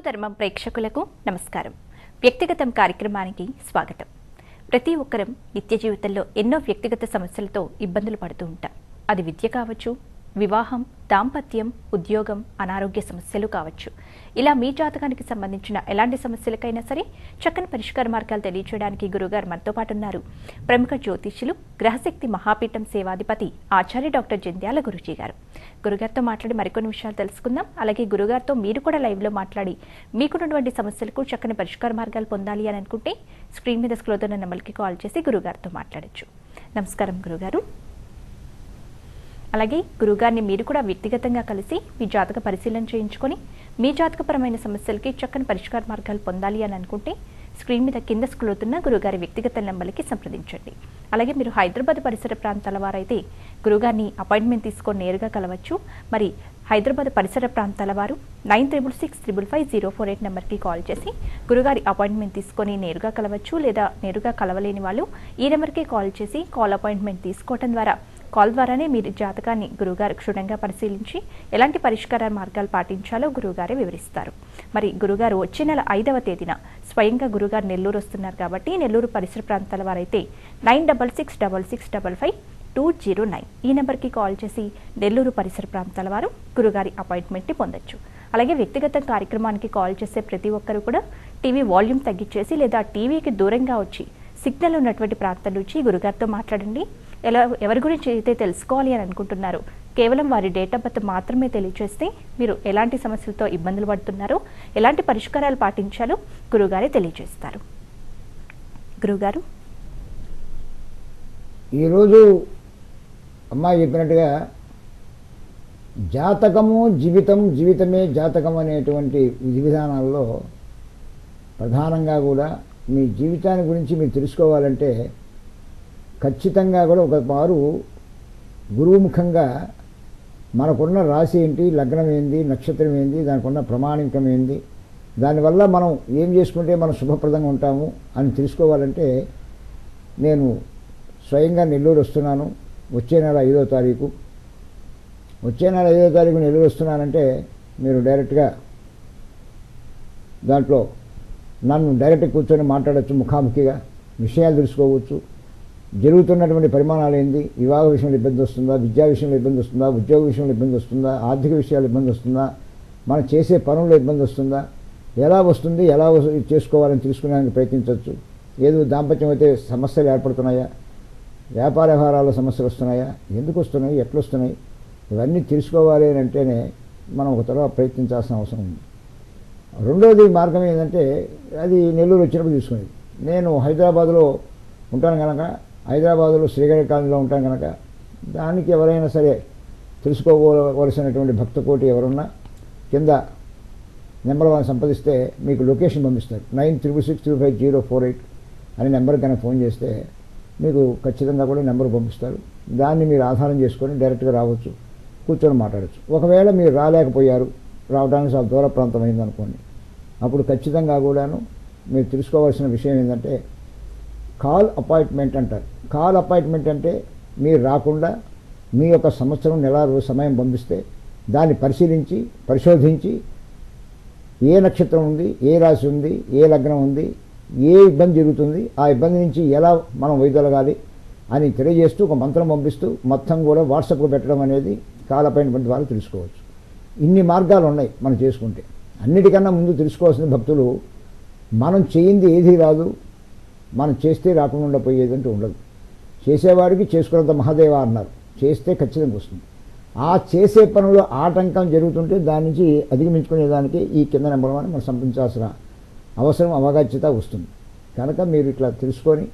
ధర్మం ప్రేక్షకులకు నమస్కారం. వ్యక్తిగతం కార్యక్రమానికి స్వాగతం. ప్రతి ఒక్కరం నిత్య జీవితంలో ఎన్నో వ్యక్తిగత సమస్యలతో ఇబ్బందులు పడుతూ ఉంటాం. అది విద్య కావచ్చు వివాహం దాంపత్యం ఉద్యోగం అనారోగ్య సమస్యలు కావచ్చు. ఇలా మీ జాతకానికి సంబంధించిన ఎలాంటి సమస్యలకైనా సరే చక్కని పరిష్కార మార్గాలు తెలియచేయడానికి గురుగారు మనతో పాటు ఉన్నారు ప్రముఖ జ్యోతిష్యులు గ్రహశక్తి మహాపీఠం సేవాధిపతి ఆచార్య డాక్టర్ జంధ్యాల గురుజీ గారు. గురుగారితో మాట్లాడి మరికొన్ని విషయాలు తెలుసుకుందాం. అలాగే గురుగారితో మీరు కూడా లైవ్లో మాట్లాడి మీకున్నటువంటి సమస్యలకు చక్కని పరిష్కార మార్గాలు పొందాలి అని అనుకుంటే స్క్రీన్ మీద స్క్రోల్ నెంబర్కి కాల్ చేసి గురుగారితో మాట్లాడొచ్చు. నమస్కారం గురుగారు. అలాగే గురుగారిని మీరు కూడా వ్యక్తిగతంగా కలిసి మీ జాతక పరిశీలన చేయించుకొని మీ జాతకపరమైన సమస్యలకి చక్కని పరిష్కార మార్గాలు పొందాలి అని అనుకుంటే స్క్రీన్ మీద కింద స్క్రోతున్న గురుగారి వ్యక్తిగత నెంబర్కి సంప్రదించండి. అలాగే మీరు హైదరాబాద్ పరిసర ప్రాంతాల వారైతే గురుగారిని అపాయింట్మెంట్ తీసుకొని నేరుగా కలవచ్చు. మరి హైదరాబాద్ పరిసర ప్రాంతాల వారు nine triple six triple five zero four eight నెంబర్కి కాల్ చేసి గురుగారి అపాయింట్మెంట్ తీసుకొని నేరుగా కలవచ్చు లేదా నేరుగా కలవలేని వాళ్ళు ఈ నెంబర్కి కాల్ చేసి కాల్ అపాయింట్మెంట్ తీసుకోవటం ద్వారా కాల్ ద్వారానే మీరు జాతకాన్ని గురుగారు క్షుణ్ణంగా పరిశీలించి ఎలాంటి పరిష్కార మార్గాలు పాటించాలో గురుగారే వివరిస్తారు. మరి గురుగారు వచ్చే నెల ఐదవ తేదీన స్వయంగా గురుగారు నెల్లూరు వస్తున్నారు కాబట్టి నెల్లూరు పరిసర ప్రాంతాల వారైతే nine double six double six double five two zero nine ఈ నెంబర్కి కాల్ చేసి నెల్లూరు పరిసర ప్రాంతాల వారు గురుగారి అపాయింట్మెంట్ని పొందొచ్చు. అలాగే వ్యక్తిగత కార్యక్రమానికి కాల్ చేసే ప్రతి ఒక్కరు కూడా టీవీ వాల్యూమ్ తగ్గించేసి లేదా టీవీకి దూరంగా వచ్చి సిగ్నల్ ఉన్నటువంటి ప్రాంతం నుంచి గురుగారితో మాట్లాడండి. ఎలా ఎవరి గురించి అయితే తెలుసుకోవాలి అని అనుకుంటున్నారు కేవలం వారి డేట్ ఆఫ్ బర్త్ మాత్రమే తెలియచేస్తే మీరు ఎలాంటి సమస్యలతో ఇబ్బందులు పడుతున్నారో ఎలాంటి పరిష్కారాలు పాటించాలో గురుగారే తెలియజేస్తారు గురుగారు? ఈరోజు అమ్మాయి చెప్పినట్టుగా జాతకము జీవితం జీవితమే జాతకం అనేటువంటి విధి విధానాల్లో ప్రధానంగా కూడా మీ జీవితాన్ని గురించి మీరు తెలుసుకోవాలంటే ఖచ్చితంగా కూడా ఒక వారు గురువుముఖంగా మనకున్న రాశి ఏంటి లగ్నం ఏంది నక్షత్రం ఏంది దానికి ప్రమాణికం ఏంది దానివల్ల మనం ఏం చేసుకుంటే మనం శుభప్రదంగా ఉంటాము అని తెలుసుకోవాలంటే నేను స్వయంగా నెల్లూరు వస్తున్నాను. వచ్చే నెల ఐదో తారీఖు. వచ్చే నెల ఐదో తారీఖు నెల్లూరు వస్తున్నానంటే మీరు డైరెక్ట్గా దాంట్లో నన్ను డైరెక్ట్ కూర్చొని మాట్లాడచ్చు ముఖాముఖిగా విషయాలు తెలుసుకోవచ్చు. జరుగుతున్నటువంటి పరిమాణాలు ఏంది? వివాహ విషయంలో ఇబ్బంది వస్తుందా? విద్యా విషయంలో ఇబ్బంది వస్తుందా? ఉద్యోగ విషయంలో ఇబ్బంది వస్తుందా? ఆర్థిక విషయాలు ఇబ్బంది వస్తుందా? మనం చేసే పనుల్లో ఇబ్బంది వస్తుందా? ఎలా వస్తుంది? ఎలా చేసుకోవాలని తెలుసుకోవడానికి ప్రయత్నించవచ్చు. ఏదో దాంపత్యం అయితే సమస్యలు ఏర్పడుతున్నాయా? వ్యాపార వ్యవహారాల సమస్యలు వస్తున్నాయా? ఎందుకు వస్తున్నాయి? ఎట్లొస్తున్నాయి ఇవన్నీ తెలుసుకోవాలి అని అంటేనే మనం ఒక తర్వాత ప్రయత్నించాల్సిన అవసరం ఉంది. రెండోది మార్గం ఏంటంటే అది నెల్లూరు వచ్చినప్పుడు తీసుకునేది నేను హైదరాబాద్లో ఉంటాను కనుక హైదరాబాద్లో శ్రీగడ కాలనీలో ఉంటాను కనుక దానికి ఎవరైనా సరే తెలుసుకోవలసినటువంటి భక్త కోటి ఎవరున్నా కింద నెంబర్ వన్ సంపాదిస్తే మీకు లొకేషన్ పంపిస్తారు. Nine triple six three five zero four eight అనే నెంబర్ కనుక ఫోన్ చేస్తే మీకు ఖచ్చితంగా కూడా నెంబర్ పంపిస్తారు. దాన్ని మీరు ఆధారం చేసుకొని డైరెక్ట్గా రావచ్చు కూర్చొని మాట్లాడచ్చు. ఒకవేళ మీరు రాలేకపోయారు రావడానికి చాలా దూర ప్రాంతం అయింది అనుకోండి అప్పుడు ఖచ్చితంగా కూడాను మీరు తెలుసుకోవాల్సిన విషయం ఏంటంటే కాల్ అపాయింట్మెంట్ అంటారు. కాల్ అపాయింట్మెంట్ అంటే మీరు రాకుండా మీ యొక్క సంవత్సరం నెల రోజు సమయం పంపిస్తే దాన్ని పరిశీలించి పరిశోధించి ఏ నక్షత్రం ఉంది ఏ రాశి ఉంది ఏ లగ్నం ఉంది ఏ ఇబ్బంది జరుగుతుంది ఆ ఇబ్బంది నుంచి ఎలా మనం వైదొలగాలి అని తెలియజేస్తూ ఒక మంత్రం పంపిస్తూ మొత్తం కూడా వాట్సాప్లో పెట్టడం అనేది కాల్ అపాయింట్మెంట్ ద్వారా తెలుసుకోవచ్చు. ఇన్ని మార్గాలు ఉన్నాయి మనం చేసుకుంటే. అన్నిటికన్నా ముందు తెలుసుకోవాల్సిన భక్తులు మనం చేయింది ఏది రాదు మనం చేస్తే రాకుండా పోయేది అంటూ ఉండదు. చేసేవాడికి చేసుకున్నంత మహాదేవ అన్నారు. చేస్తే ఖచ్చితంగా వస్తుంది. ఆ చేసే పనులు ఆటంకం జరుగుతుంటే దాని నుంచి అధిగమించుకునేదానికి ఈ కింద నెంబర్ వన్ మనం సంపించాల్సిన అవసరం అవగాహ్యత వస్తుంది. కనుక మీరు ఇట్లా తెలుసుకొని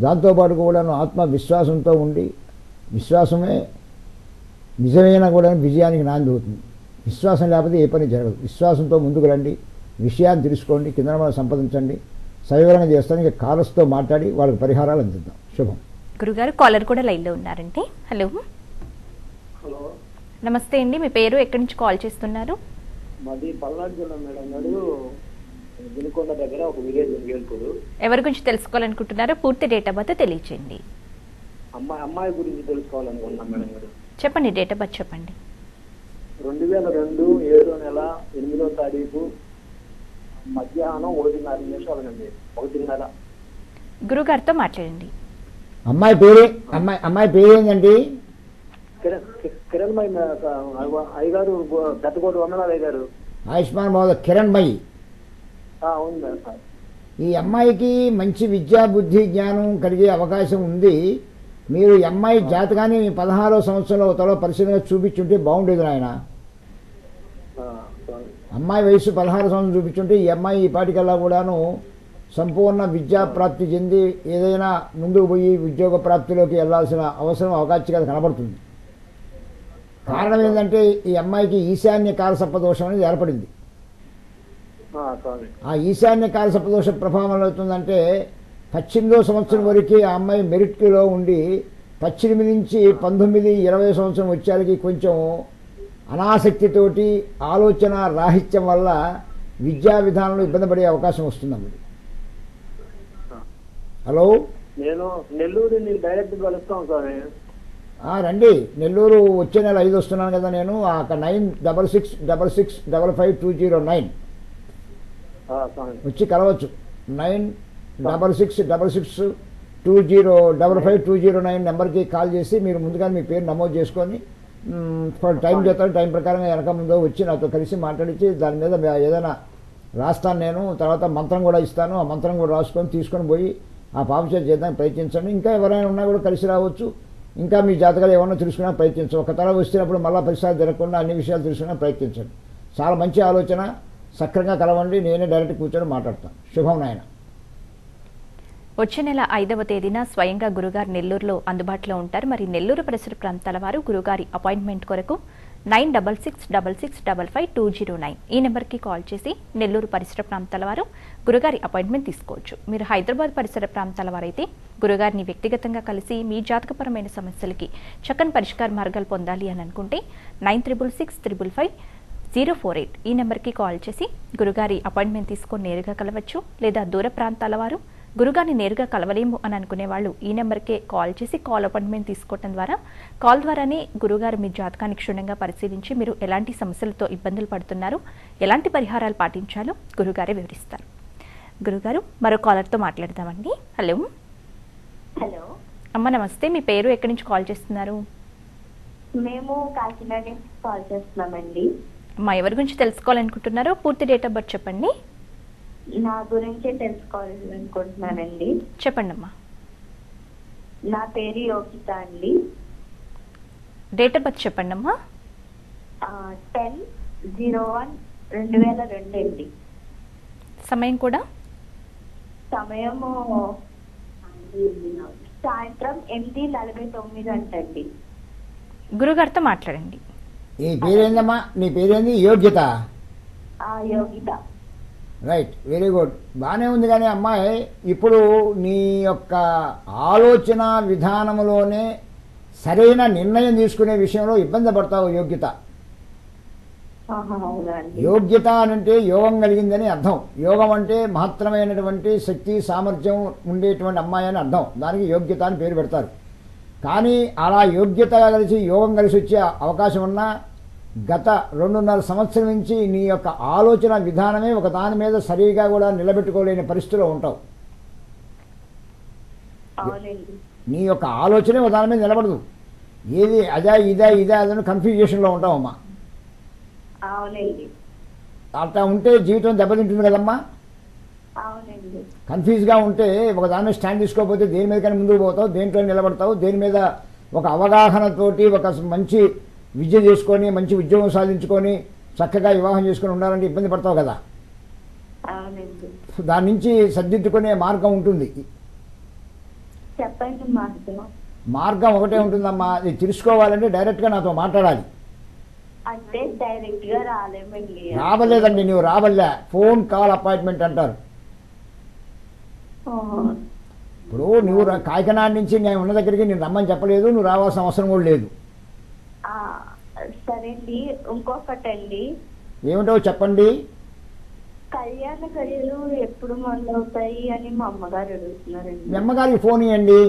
దాంతోపాటు కూడా ఆత్మ విశ్వాసంతో ఉండి విశ్వాసమే నిజమైన కూడా విజయానికి నాంది అవుతుంది. విశ్వాసం లేకపోతే ఏ పని జరగదు. విశ్వాసంతో ముందుకు రండి. విషయాన్ని తెలుసుకోండి. కింద మనం సంపాదించండి సవివరణ చేస్తాను. ఇక కాలస్తో మాట్లాడి వాళ్ళకి పరిహారాలు అందిద్దాం. శుభం. గురుగారు కాలర్ కూడా లైన్లో ఉన్నారండి. హలో. హలో. నమస్తే అండి. మీ పేరు ఎక్కడి నుంచి కాల్ చేస్తున్నారు? మాది పల్నాడు జిల్లా మేడం గారు. వినుకొండ దగ్గర ఒక విలేజ్ వేల్పూరు ఎవరి గురించి తెలుసుకోవాలనుకుంటున్నారో పూర్తి డేట్ ఆఫ్ బర్త్ తెలియచేయండి. అమ్మాయి అమ్మాయి గురించి తెలుసుకోవాలనుకున్నాం మేడం గారు. చెప్పండి డేట్ ఆఫ్ బర్త్ చెప్పండి. రెండు వేల రెండు ఏడో నెల ఎనిమిదో తారీఖు మధ్యాహ్నం ఒకటిన్నర నిమిషాలండి ఒకటిన్నర. గురుగారితో మాట్లాడండి. అమ్మాయి పేరే అమ్మాయి అమ్మాయి పేరు ఏంటండి కిరణ్ కి- కిరణ్ మై అయ్యగారు పెద్దకోటి వందనాలు అయ్యగారు. ఆయుష్మాన్ మహోదయ్ కిరణ్ అవును సార్. ఈ అమ్మాయికి మంచి విద్యా బుద్ధి జ్ఞానం కలిగే అవకాశం ఉంది. మీరు అమ్మాయి జాతకాన్ని పదహారో సంవత్సరంలో త్వరలో పరిశీలన చూపించుంటే బాగుండేది నాయన. అమ్మాయి వయసు పదహారు సంవత్సరం చూపించుంటే ఈ అమ్మాయి ఈ పాటికల్లా కూడాను సంపూర్ణ విద్యా ప్రాప్తి చెంది ఏదైనా ముందుకు పోయి ఉద్యోగ ప్రాప్తిలోకి వెళ్ళాల్సిన అవసరం అవకాశం కనబడుతుంది. కారణం ఏంటంటే ఈ అమ్మాయికి ఈశాన్య కాలసర్ప దోషం అనేది ఏర్పడింది. ఆ, ఈశాన్య కాలసర్ప దోష ప్రభావం అవుతుందంటే పద్దెనిమిదో సంవత్సరం వరకు ఆ అమ్మాయి మెరిట్లో ఉండి పద్దెనిమిది నుంచి పంతొమ్మిది ఇరవై సంవత్సరం వచ్చేసరికి కొంచెం అనాసక్తితోటి ఆలోచన రాహిత్యం వల్ల విద్యా విధానంలో ఇబ్బంది పడే అవకాశం వస్తుందండి హలో? నేను నెల్లూరు నీకు డైరెక్ట్ కలుస్తాం స్వామి ఆ, రండి. నెల్లూరు వచ్చే నెల ఐదు వస్తున్నాను కదా నేను. అక్కడ nine double six double six double five two zero nine. వచ్చి కలవచ్చు. Nine double six double six two zero double five two zero nine నెంబర్కి కాల్ చేసి మీరు ముందుగా మీ పేరు నమోదు చేసుకొని టైం చేస్తాను టైం ప్రకారంగా వెనక ముందు వచ్చి నాతో కలిసి మాట్లాడించి దాని మీద ఏదైనా రాస్తాను నేను తర్వాత మంత్రం కూడా ఇస్తాను ఆ మంత్రం కూడా రాసుకొని తీసుకొని పోయి ఆ పాప చేత చేయడానికి ప్రయత్నించండి. ఇంకా ఎవరైనా ఉన్నా కూడా కలిసి రావచ్చు. ఇంకా మీ జాతకాలు ఏమన్నా తెలుసుకున్నా ప్రయత్నించండి. ఒక తర వచ్చినప్పుడు మళ్ళీ పరిసరాలు జరగకుండా అన్ని విషయాలు తెలుసుకున్నా ప్రయత్నించండి. చాలా మంచి ఆలోచన. సక్రంగా కలవండి. నేనే డైరెక్ట్ కూర్చొని మాట్లాడతాను. శుభం నాయన. వచ్చే నెల ఐదవ తేదీన స్వయంగా గురుగారు నెల్లూరులో అందుబాటులో ఉంటారు. మరి నెల్లూరు పరిసర ప్రాంతాల వారు గురుగారి అపాయింట్మెంట్ కొరకు nine double six double six double five two zero nine ఈ నెంబర్కి కాల్ చేసి నెల్లూరు పరిసర ప్రాంతాల వారు గురుగారి అపాయింట్మెంట్ తీసుకోవచ్చు. మీరు హైదరాబాద్ పరిసర ప్రాంతాల వారైతే గురుగారిని వ్యక్తిగతంగా కలిసి మీ జాతకపరమైన సమస్యలకి చక్కని పరిష్కార మార్గాలు పొందాలి అని అనుకుంటే nine triple six triple five zero four eight ఈ నెంబర్కి కాల్ చేసి గురుగారి అపాయింట్మెంట్ తీసుకొని నేరుగా కలవచ్చు. లేదా దూర ప్రాంతాల వారు గురుగారిని నేరుగా కలవలేము అని అనుకునే వాళ్ళు ఈ నెంబర్కే కాల్ చేసి కాల్ అపాయింట్మెంట్ తీసుకోవడం ద్వారా కాల్ ద్వారానే గురుగారు మీ జాతకాన్ని క్షుణ్ణంగా పరిశీలించి మీరు ఎలాంటి సమస్యలతో ఇబ్బందులు పడుతున్నారు ఎలాంటి పరిహారాలు పాటించాలో గురుగారే వివరిస్తారు. గురుగారు మరో కాలర్తో మాట్లాడదామండి. హలో. హలో. అమ్మ నమస్తే మీ పేరు ఎక్కడి నుంచి కాల్ చేస్తున్నారు? మేము కాకినాడ నుంచి కాల్ చేస్తున్నామండి. అమ్మ ఎవరి గురించి తెలుసుకోవాలనుకుంటున్నారో పూర్తి డేట్ ఆఫ్ బర్త్ చెప్పండి. నా గురించే తెలుసుకోవాలనుకుంటున్నానండి. చెప్పండి అమ్మా నా పేరు యోగిత అండి. డేట్ ఆఫ్ బర్త్ చెప్పండి అమ్మా టెన్ జీరో వన్ రెండు వేల రెండు అండి. సమయం కూడా? సమయము సాయంత్రం ఎనిమిది నలభై తొమ్మిది అంటండి. గురుగారితో మాట్లాడండి. నీ పేరేందమ్మా? నీ పేరేంది? యోగ్యత? ఆ యోగిత. రైట్ వెరీ గుడ్ బాగానే ఉంది కానీ అమ్మాయి ఇప్పుడు నీ యొక్క ఆలోచన విధానంలోనే సరైన నిర్ణయం తీసుకునే విషయంలో ఇబ్బంది పడతావు యోగ్యత. యోగ్యత అంటే యోగం కలిగిందని అర్థం. యోగం అంటే మహత్తరమైనటువంటి శక్తి సామర్థ్యం ఉండేటువంటి అమ్మాయి అని అర్థం. దానికి యోగ్యత అని పేరు పెడతారు. కానీ అలా యోగ్యత కలిసి యోగం కలిసి వచ్చే అవకాశం ఉన్నా గత రెండున్నర సంవత్సరం నుంచి నీ యొక్క ఆలోచన విధానమే ఒక దాని మీద సరిగా కూడా నిలబెట్టుకోలేని పరిస్థితిలో ఉంటావు. నీ యొక్క ఆలోచనే ఒక దాని మీద నిలబడదు. ఏది అదా ఇదా ఇదా అదని కన్ఫ్యూజేషన్లో ఉంటావమ్మా. అట్లా ఉంటే జీవితం దెబ్బతింటుంది కదమ్మా. కన్ఫ్యూజ్గా ఉంటే ఒక దాని మీద స్టాండ్ తీసుకోకపోతే దేని మీద కానీ ముందుకు పోతావు దేంట్లో నిలబడతావు దేని మీద ఒక అవగాహనతోటి ఒక మంచి విద్య చేసుకొని మంచి ఉద్యోగం సాధించుకొని చక్కగా వివాహం చేసుకొని ఉండాలంటే ఇబ్బంది పడతావు కదా. దాని నుంచి సర్దిద్దుకునే మార్గం ఉంటుంది. చెప్పండి మార్గం. ఒకటే ఉంటుందమ్మా. అది తెలుసుకోవాలంటే డైరెక్ట్గా నాతో మాట్లాడాలి. అంటే డైరెక్ట్గా రాలేమండి. రావలేదండి నువ్వు రావలే ఫోన్ కాల్ అపాయింట్మెంట్ అంటారు. ఇప్పుడు నువ్వు కాకినాడ నుంచి నేను ఉన్న దగ్గరికి నేను రమ్మని చెప్పలేదు నువ్వు రావాల్సిన అవసరం కూడా లేదు. ఆ, సరే అండి. ఇంకొకటండి ఏమిటో చెప్పండి. కళ్యాణ క్రియలు ఎప్పుడు మొదలవుతాయి అని మా అమ్మగారు మీ అడుగుతున్నారండి అమ్మగారికి ఫోన్ ఇవ్వండి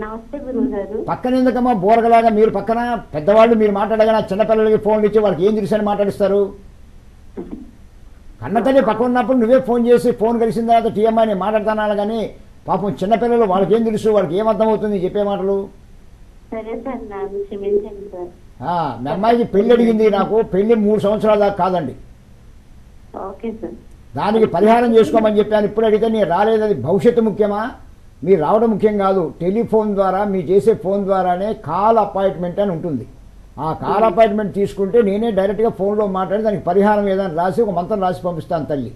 నమస్తే గురువు గారు పక్కన ఎందుకమ్మా బోరగలాగా మీరు పక్కన పెద్దవాళ్ళు మీరు మాట్లాడగా చిన్నపిల్లలకి ఫోన్లు ఇచ్చి వాళ్ళకి ఏం తెలుసని మాట్లాడిస్తారు? కన్నతల్లి పక్కన ఉన్నప్పుడు నువ్వే ఫోన్ చేసి ఫోన్ కలిసిన తర్వాత టీఎంఐ నేను మాట్లాడతాను కానీ పాపం చిన్నపిల్లలు వాళ్ళకి ఏం తెలుసు? వాళ్ళకి ఏం అర్థమవుతుంది? చెప్పే మాటలు. సరే సార్ నన్ను క్షమించండి సార్? ఆ, మీ అమ్మాయికి పెళ్ళి అడిగింది నాకు పెళ్ళి మూడు సంవత్సరాల దాకా కాదండి. Okay sir. దానికి పరిహారం చేసుకోమని చెప్పాను ఇప్పుడు అడిగితే నేను రాలేదు అది భవిష్యత్తు ముఖ్యమా? మీరు రావడం ముఖ్యం కాదు టెలిఫోన్ ద్వారా మీరు చేసే ఫోన్ ద్వారానే కాల్ అపాయింట్మెంట్ అని ఉంటుంది. ఆ కాల్ అపాయింట్మెంట్ తీసుకుంటే నేనే డైరెక్ట్గా ఫోన్లో మాట్లాడి దానికి పరిహారం ఏదైనా రాసి ఒక మంత్రం రాసి పంపిస్తాను తల్లి.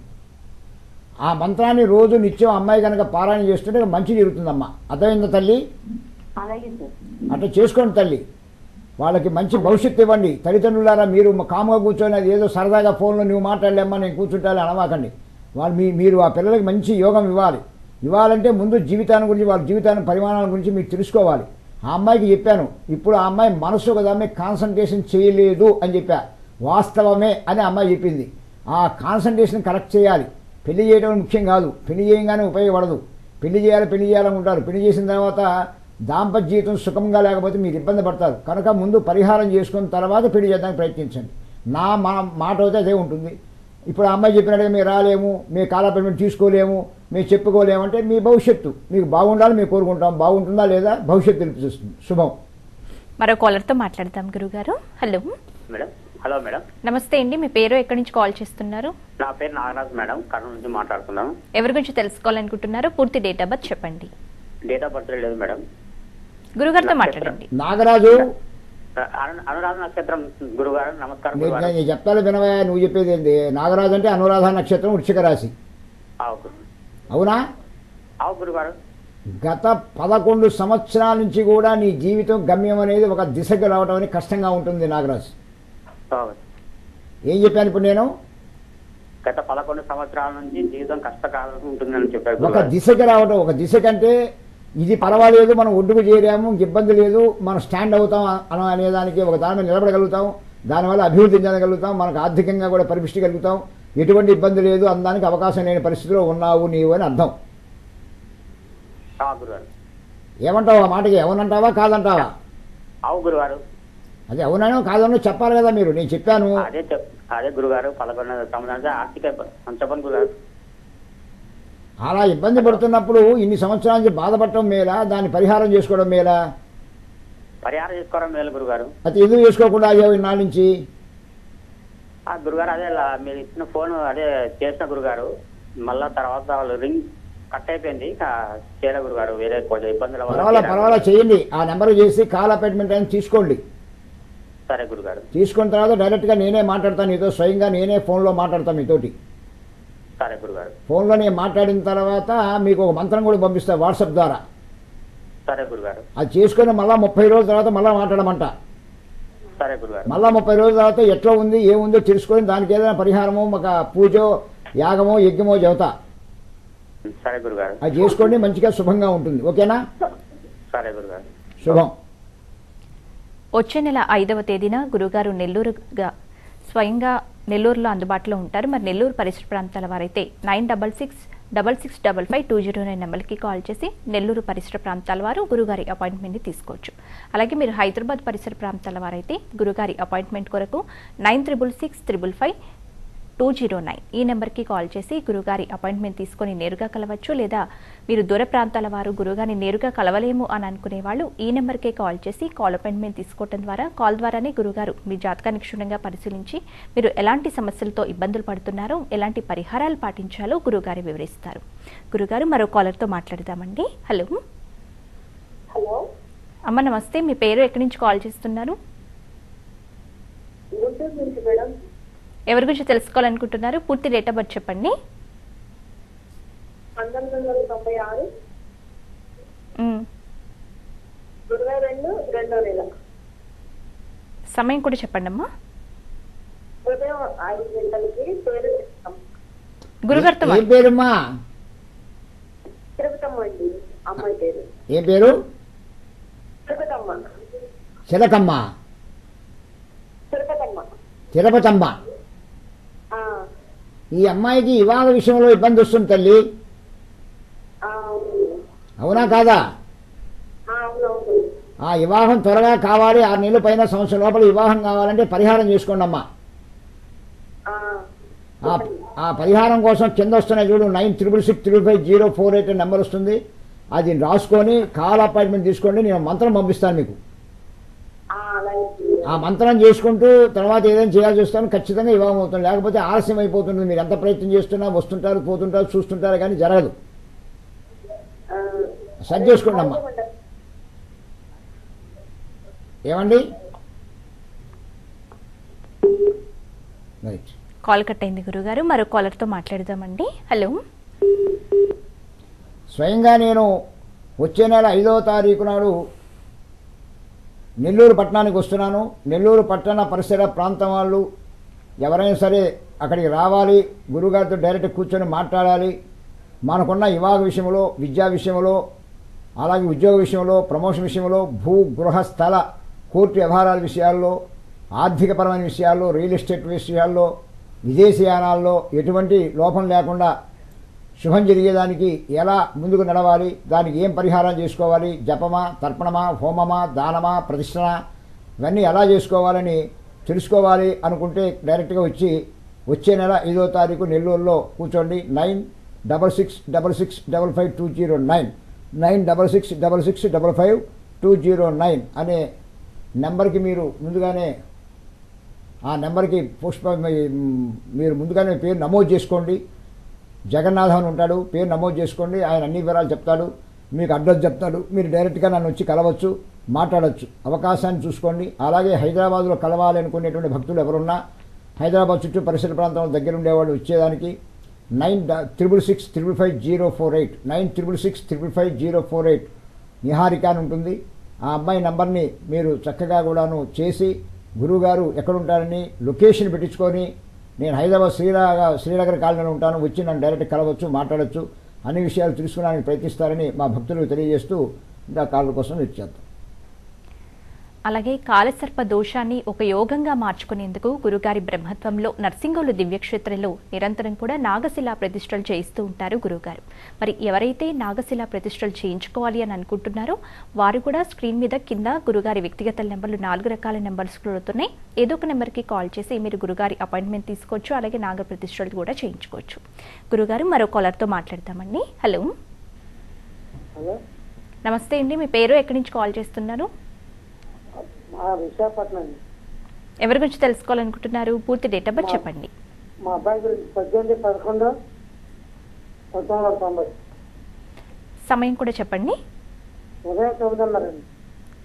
ఆ మంత్రాన్ని రోజు నిత్యం అమ్మాయి కనుక పారాయణ చేస్తుంటే మంచి జరుగుతుందమ్మా. అర్థమైందా తల్లి? అట్లా చేసుకోండి తల్లి. వాళ్ళకి మంచి భవిష్యత్తు ఇవ్వండి. తల్లిదండ్రులారా మీరు కామ్గా కూర్చొని అది ఏదో సరదాగా ఫోన్లో నువ్వు మాట్లాడలేమ్మా నేను కూర్చుంటాను అనవాకండి వాళ్ళు మీ మీరు ఆ పిల్లలకి మంచి యోగం ఇవ్వాలి. ఇవ్వాలంటే ముందు జీవితాన్ని గురించి వాళ్ళ జీవితాన్ని పరిమాణాల గురించి మీరు తెలుసుకోవాలి. ఆ అమ్మాయికి చెప్పాను ఇప్పుడు ఆ అమ్మాయి మనసు కదా అమ్మాయి కాన్సన్ట్రేషన్ చేయలేదు అని చెప్పా. వాస్తవమే అని అమ్మాయి చెప్పింది. ఆ కాన్సన్ట్రేషన్ కరెక్ట్ చేయాలి. పెళ్ళి చేయడం ముఖ్యం కాదు. పెళ్ళి చేయగానే ఉపయోగపడదు. పెళ్ళి చేయాలి పెళ్ళి చేయాలనుకుంటారు. పెళ్ళి చేసిన తర్వాత దాంపత్య జీవితం సుఖంగా లేకపోతే మీరు ఇబ్బంది పడతారు. కనుక ముందు పరిహారం చేసుకున్న తర్వాత పెళ్ళి చేయడానికి ప్రయత్నించండి. నా మా మాట అయితే అదే ఉంటుంది. ఇప్పుడు ఆ అమ్మాయి చెప్పినట్టుగా మీరు రాలేము మీ కాలపరిమితి తీసుకోలేము మేము చెప్పుకోలేము అంటే మీ భవిష్యత్తు. మీకు బాగుండాలి మేము కోరుకుంటాం. బాగుంటుందా లేదా భవిష్యత్తు తెలిపిస్తుంది శుభం. మరో కాలర్తో మాట్లాడదాం గురుగారు. హలో. మేడం. Hello madam. నమస్తే అండి. మీ పేరు ఎక్కడి నుంచి కాల్ చేస్తున్నారు? నా పేరు నాగరాజ్ మేడం. కర్నూలు నుంచి మాట్లాడుతున్నాను. ఎవరి గురించి తెలుసుకోవాలనుకుంటున్నారో? పూర్తి డేట్ ఆఫ్ బర్త్ చెప్పండి. డేట్ ఆఫ్ బర్త్ లేదు మేడం. గురుగారితో. మాట్లాడండి. నాగరాజు. అను- అనురాధ నక్షత్రం గురుగారు నమస్కారం నేను చెప్తాను వినవా నువ్వు చెప్పేది ఏంది? నాగరాజు అంటే అనురాధ నక్షత్రం వృశ్చిక రాశి. అవునా? గురుగారు. గత పదకొండు సంవత్సరాల నుంచి కూడా నీ జీవితం గమ్యం అనేది ఒక దిశకు రావడం అనేది కష్టంగా ఉంటుంది నాగరాజు. ఏం చెప్పాను ఇప్పుడు నేను? గత పదకొండు సంవత్సరాల నుంచి జీవితం కష్టకాలం ఉంటుందని చెప్పారు ఒక దిశకి రావడం ఒక దిశ కంటే ఇది పర్వాలేదు మనం ఒడ్డుకు చేరాము ఇబ్బంది లేదు మనం స్టాండ్ అవుతాం అన అనేదానికి ఒక దాని మీద నిలబడగలుగుతాం దానివల్ల అభివృద్ధి చెందగలుగుతాం మనకు ఆర్థికంగా కూడా పరిపుష్టి కలుగుతాం. ఎటువంటి ఇబ్బంది లేదు అందానికి అవకాశం లేని పరిస్థితిలో ఉన్నావు నీవు అని అర్థం. ఏమంటావు ఆ మాటకి? ఎవనంటావా కాదంటావా? గురుగారు. అదే అవునో కాదనో చెప్పాలి కదా మీరు నేను చెప్పాను. అదే గురుగారు పదకొండు ఆర్థిక చెప్పండి గురుగారు. అలా ఇబ్బంది పడుతున్నప్పుడు ఇన్ని సంవత్సరాల నుంచి బాధపడటం మేలా? దాన్ని పరిహారం చేసుకోవడం మేలా? పరిహారం చేసుకోవడం మేలు గురుగారు. అది ఎందుకు చేసుకోకుండా అయ్యావు ఇన్నాళ్ళ నుంచి? ఆ గురుగారు అదే మీరు ఇచ్చిన ఫోన్ అదే చేసిన గురుగారు. మళ్ళా తర్వాత వాళ్ళు రింగ్ కట్ అయిపోయింది. చేయలే గురుగారు వేరే కొంచెం ఇబ్బందుల పర్వాలా. పర్వాలా చేయండి. ఆ నెంబర్ చేసి కాల్ అపాయింట్మెంట్ అని తీసుకోండి. సరే గురుగారు. తీసుకున్న తర్వాత డైరెక్ట్గా నేనే మాట్లాడతాను. నీతో స్వయంగా నేనే ఫోన్లో మాట్లాడతాను మీతోటి. సరే గురుగారు ఫోన్లో నేను మాట్లాడిన తర్వాత మీకు ఒక మంత్రం కూడా పంపిస్తా వాట్సాప్ ద్వారా. సరే గురుగారు అది చేసుకొని మళ్ళీ ముప్పై రోజుల తర్వాత మళ్ళీ మాట్లాడమంట. సరే గురుగారు మళ్ళీ ముప్పై రోజుల తర్వాత ఎట్లా ఉంది ఏముందో తెలుసుకొని దానికి ఏదైనా పరిహారమో ఒక పూజో యాగమో యజ్ఞమో చెబుతా. సరే గురుగారు అది చేసుకోండి మంచిగా శుభంగా ఉంటుంది. ఓకేనా? సరే గురుగారు శుభం. వచ్చే నెల ఐదవ తేదీన గురుగారు నెల్లూరుగా స్వయంగా నెల్లూరులో అందుబాటులో ఉంటారు. మరి నెల్లూరు పరిసర ప్రాంతాల వారైతే nine double six double six double five two zero nine నెంబర్కి కాల్ చేసి నెల్లూరు పరిసర ప్రాంతాల వారు గురుగారి అపాయింట్మెంట్ని తీసుకోవచ్చు. అలాగే మీరు హైదరాబాద్ పరిసర ప్రాంతాల వారైతే గురుగారి అపాయింట్మెంట్ కొరకు nine triple six triple five two zero nine. ఈ నెంబర్కి కాల్ చేసి గురుగారి అపాయింట్మెంట్ తీసుకొని నేరుగా కలవచ్చు లేదా మీరు దూర ప్రాంతాల వారు గురుగారిని నేరుగా కలవలేము అని అనుకునే వాళ్ళు ఈ నెంబర్కే కాల్ చేసి కాల్ అపాయింట్మెంట్ తీసుకోవడం ద్వారా కాల్ ద్వారానే గురుగారు మీ జాతకాన్ని క్షుణ్ణంగా పరిశీలించి మీరు ఎలాంటి సమస్యలతో ఇబ్బందులు పడుతున్నారో ఎలాంటి పరిహారాలు పాటించాలో గురుగారు వివరిస్తారు. గురుగారు మరో కాలర్తో మాట్లాడదామండి. హలో. హలో. అమ్మ నమస్తే. మీ పేరు ఎక్కడి నుంచి కాల్ చేస్తున్నారు? గుంటూరు నుంచి మేడం. ఎవరి గురించి తెలుసుకోవాలనుకుంటున్నారు? పూర్తి డేట్ ఆఫ్ బర్త్ చెప్పండి. పంతొమ్మిది వందల తొంభై ఆరు. మ్, ఇరవై రెండు రెండో నెల. సమయం కూడా చెప్పండి అమ్మా ఉదయం ఐదు గంటలకి పేరు చెప్తాం. గురుగారితో ఏం. పేరుమ్మా? తిరుపతమ్మ అండి అమ్మాయి పేరు. ఏం పేరు? తిరుపతమ్మ. చిలకమ్మ ఈ అమ్మాయికి వివాహ విషయంలో ఇబ్బంది వస్తుంది తల్లి. అవును. కాదా? ఆ, వివాహం త్వరగా కావాలి ఆరు నెలల పైన సంవత్సరం లోపల వివాహం కావాలంటే పరిహారం చేసుకోండి అమ్మా ఆ, పరిహారం కోసం కింద వస్తున్నాయి చూడు nine triple six triple five zero four eight number వస్తుంది. అది రాసుకొని కాల్ అపాయింట్మెంట్ తీసుకోండి నేను మంత్రం పంపిస్తాను మీకు. ఆ, మంత్రం చేసుకుంటూ తర్వాత ఏదైనా చేయాల్సి వస్తాను ఖచ్చితంగా వివాహం అవుతుంది. లేకపోతే ఆలస్యం అయిపోతుంది. మీరు ఎంత ప్రయత్నం చేస్తున్నా వస్తుంటారు పోతుంటారు చూస్తుంటారు కానీ జరగదు. సరి చేసుకోండి అమ్మా. ఏమండి? రైట్. కాల్ కట్ అయింది గురుగారు. మరో కాలర్తో మాట్లాడదామండి. హలో. స్వయంగా నేను వచ్చే నెల ఐదవ తారీఖు నాడు నెల్లూరు పట్టణానికి వస్తున్నాను. నెల్లూరు పట్టణ పరిసర ప్రాంతం వాళ్ళు ఎవరైనా సరే అక్కడికి రావాలి. గురుగారితో డైరెక్ట్ కూర్చొని మాట్లాడాలి. మనకున్న వివాహ విషయంలో విద్యా విషయంలో అలాగే ఉద్యోగ విషయంలో ప్రమోషన్ విషయంలో భూ గృహ స్థల కోర్టు వ్యవహారాల విషయాల్లో ఆర్థికపరమైన విషయాల్లో రియల్ ఎస్టేట్ విషయాల్లో విదేశీయానాల్లో ఎటువంటి లోపం లేకుండా శుభం జరిగేదానికి ఎలా ముందుకు నడవాలి దానికి ఏం పరిహారం చేసుకోవాలి జపమా తర్పణమా హోమమా దానమా ప్రతిష్టన ఇవన్నీ ఎలా చేసుకోవాలని తెలుసుకోవాలి అనుకుంటే డైరెక్ట్గా వచ్చి వచ్చే నెల ఐదో తారీఖు నెల్లూరులో కూర్చోండి. Nine double six double six double five two zero nine. Nine double six double six double five two zero nine అనే నెంబర్కి మీరు ముందుగానే ఆ నెంబర్కి పుష్ప మీరు ముందుగానే పేరు నమోదు చేసుకోండి. జగన్నాథ్ అని ఉంటాడు పేరు నమోదు చేసుకోండి ఆయన అన్ని వివరాలు చెప్తాడు మీకు అడ్రస్ చెప్తాడు మీరు డైరెక్ట్గా నన్ను వచ్చి కలవచ్చు మాట్లాడచ్చు అవకాశాన్ని చూసుకోండి. అలాగే హైదరాబాద్లో కలవాలి అనుకునేటువంటి భక్తులు ఎవరున్నా హైదరాబాద్ చుట్టూ పరిసర ప్రాంతంలో దగ్గర ఉండేవాళ్ళు వచ్చేదానికి nine triple six triple five zero four eight nine triple six triple five zero four eight Niharika అని ఉంటుంది. ఆ అమ్మాయి నంబర్ని మీరు చక్కగా కూడాను చేసి గురువుగారు ఎక్కడుంటారని లొకేషన్ పెట్టించుకొని నేను హైదరాబాద్ శ్రీనగర్ శ్రీనగర్ కాలనీలో ఉంటాను. వచ్చి నన్ను డైరెక్ట్ కలవచ్చు మాట్లాడవచ్చు అన్ని విషయాలు తెలుసుకోవడానికి ప్రయత్నిస్తారని మా భక్తులకు తెలియజేస్తూ ఇంకా కాళ్ళ కోసం ఇచ్చేద్దాం అలాగే కాలసర్ప దోషాన్ని ఒక యోగంగా మార్చుకునేందుకు గురుగారి బ్రహ్మత్వంలో నర్సింగోలు దివ్యక్షేత్రంలో నిరంతరం కూడా నాగశిలా ప్రతిష్టలు చేయిస్తూ ఉంటారు గురుగారు. మరి ఎవరైతే నాగశిలా ప్రతిష్టలు చేయించుకోవాలి అని అనుకుంటున్నారో వారు కూడా స్క్రీన్ మీద కింద గురుగారి వ్యక్తిగత నెంబర్లు నాలుగు రకాల నెంబర్స్ ఉన్నాయి ఏదో ఒక నెంబర్కి కాల్ చేసి మీరు గురుగారి అపాయింట్మెంట్ తీసుకోవచ్చు అలాగే నాగ ప్రతిష్టలు కూడా చేయించుకోవచ్చు. గురుగారు మరో కాలర్తో మాట్లాడదామండి. హలో. హలో. నమస్తే అండి. మీ పేరు ఎక్కడి నుంచి కాల్ చేస్తున్నారు? విశాఖపట్నం. అండి. ఎవరి గురించి తెలుసుకోవాలనుకుంటున్నారు? పూర్తి డేట్ ఆఫ్ బర్త్ చెప్పండి. మా అబ్బాయి గురించి పద్దెనిమిది పదకొండు పంతొమ్మిది వందల తొంభై. సమయం కూడా చెప్పండి. ఉదయం తొమ్మిదిన్నరండి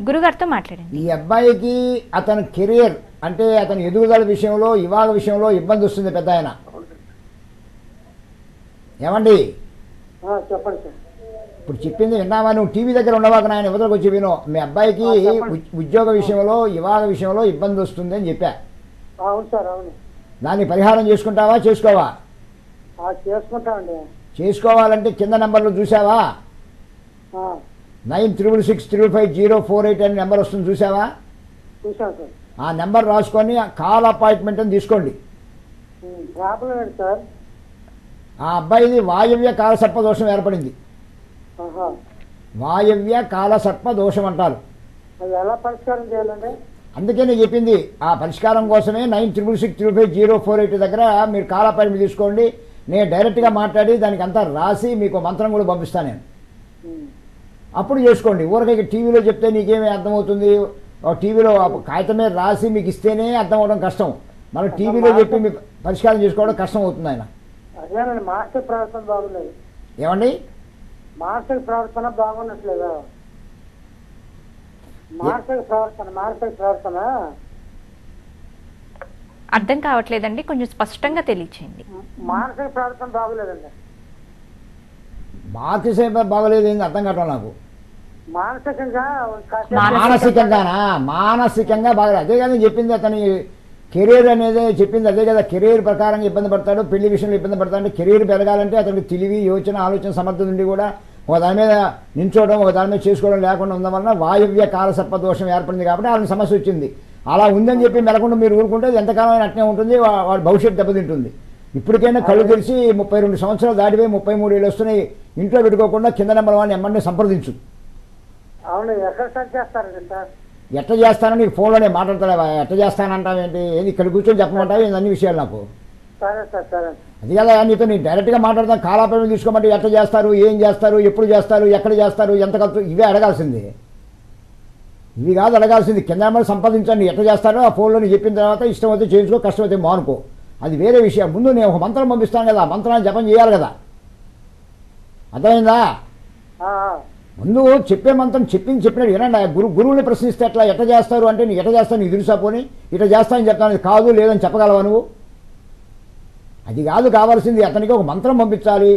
గురుగారితో మాట్లాడండి. ఈ అబ్బాయికి అతని కెరియర్ అంటే అతని ఎదుగుదల విషయంలో వివాహ విషయంలో ఇబ్బంది వస్తుంది పెద్ద ఆయన ఏమండి? ఆ, చెప్పండి సార్. ఇప్పుడు చెప్పింది విన్నావా? నువ్వు టీవీ దగ్గర ఉండవాక నాయన యువతలకు వచ్చి విను. మీ అబ్బాయికి ఉద్యోగ విషయంలో వివాహ విషయంలో ఇబ్బంది వస్తుంది అని చెప్పా. దాన్ని పరిహారం చేసుకుంటావా? చేసుకోవా? చేసుకోవాలంటే కింద నెంబర్లు చూసావా? Nine triple six triple five zero four eight అనే నెంబర్ వస్తుంది చూసావా? ఆ నెంబర్ రాసుకొని కాల్ అపాయింట్మెంట్ అని తీసుకోండి. ఆ అబ్బాయిది వాయవ్య కాలసర్ప దోషం ఏర్పడింది. వాయవ్య కాలసర్ప దోషం అంటారు ఎలా పరిష్కారం చేయాలండి? అందుకే నేను చెప్పింది ఆ పరిష్కారం కోసమే nine triple six triple five zero four eight దగ్గర మీరు కాల్ అపాయింట్మెంట్ తీసుకోండి. నేను డైరెక్ట్గా మాట్లాడి దానికి అంతా రాసి మీకు మంత్రం కూడా పంపిస్తాను నేను. అప్పుడు చేసుకోండి. ఊరకైతే టీవీలో చెప్తే నీకేమీ అర్థమవుతుంది? టీవీలో ఆ కాగితం మీద రాసి మీకు ఇస్తేనే అర్థం అవడం కష్టం మన టీవీలో చెప్పి మీకు పరిష్కారం చేసుకోవడం కష్టం అవుతుంది ఆయన మాస్టర్ ప్రవర్తన ఏమండి? మాస్టర్ ప్రవర్తన బాగున్నట్లేదా మాస్టర్ ప్రవర్తన మాస్టర్ ప్రవర్తన? అర్థం కావట్లేదండి కొంచెం స్పష్టంగా తెలియచేయండి. మానసిక ప్రవర్తన బాగులేదండి. మానసిక బాగలేదు ఏంది అర్థం కావటం నాకు? మానసికంగా మానసికంగానా? మానసికంగా బాగా అదే కదా నేను చెప్పింది అతని కెరీర్ అనేది చెప్పింది అదే కదా కెరీర్ ప్రకారంగా ఇబ్బంది పడతాడు పెళ్ళి విషయంలో ఇబ్బంది పడతాడు కెరీర్ పెరగాలంటే అతనికి తెలివి యోచన ఆలోచన సమర్థత ఉండి కూడా ఒక దాని మీద నించోవడం ఒక దాని మీద చేసుకోవడం లేకుండా ఉండడం వలన వాయవ్య కాలసర్ప దోషం ఏర్పడింది కాబట్టి ఆయన సమస్య వచ్చింది. అలా ఉందని చెప్పి మెలకుండా మీరు ఊరుకుంటే ఎంతకాలం అట్నే ఉంటుంది వాడి భవిష్యత్తు దెబ్బతింటుంది. ఇప్పటికైనా కళ్ళు తెలిసి ముప్పై రెండు సంవత్సరాలు దాటిపోయి ముప్పై మూడు ఏళ్ళు వస్తున్నాయి ఇంట్లో పెట్టుకోకుండా కింద నెంబర్ వాడిని ఎమ్మంటే సంప్రదించు. ఎట్ట చేస్తానో నీకు ఫోన్లోనే మాట్లాడతావా ఎట్ట చేస్తానంటావేంటి? ఏది ఇక్కడ కూర్చొని చెప్పమంటావు? అన్ని విషయాలు నాకు? అది కదా నీతో నేను డైరెక్ట్గా మాట్లాడతాను కాలాపేమెంట్ తీసుకోమంటే ఎట్ట చేస్తారు ఏం చేస్తారు ఎప్పుడు చేస్తారు ఎక్కడ చేస్తారు ఎంత ఖర్చు ఇవే అడగాల్సింది. ఇవి కాదు అడగాల్సింది. కింద నెంబర్ సంపాదించండి. ఎట్ట చేస్తారో ఆ ఫోన్లో చెప్పిన తర్వాత ఇష్టం అయితే చేయించుకో కష్టం అయితే మానుకో. అది వేరే విషయం. ముందు నేను ఒక మంత్రం పంపిస్తాను కదా. ఆ మంత్రాన్ని జపం చేయాలి కదా. అర్థమైందా. ముందు చెప్పే మంత్రం చెప్పింది చెప్పినట్టు వినండి. ఆ గురు గురువుని ప్రశ్నిస్తే ఎట్లా? ఎట్ట చేస్తారు అంటే నీకు ఎట్ట చేస్తాను? నీకు తెలుసా పోని? ఇట్లా చేస్తానని చెప్తాను. కాదు లేదని చెప్పగలవా నువ్వు? అది కాదు కావాల్సింది అతనికి ఒక మంత్రం పంపించాలి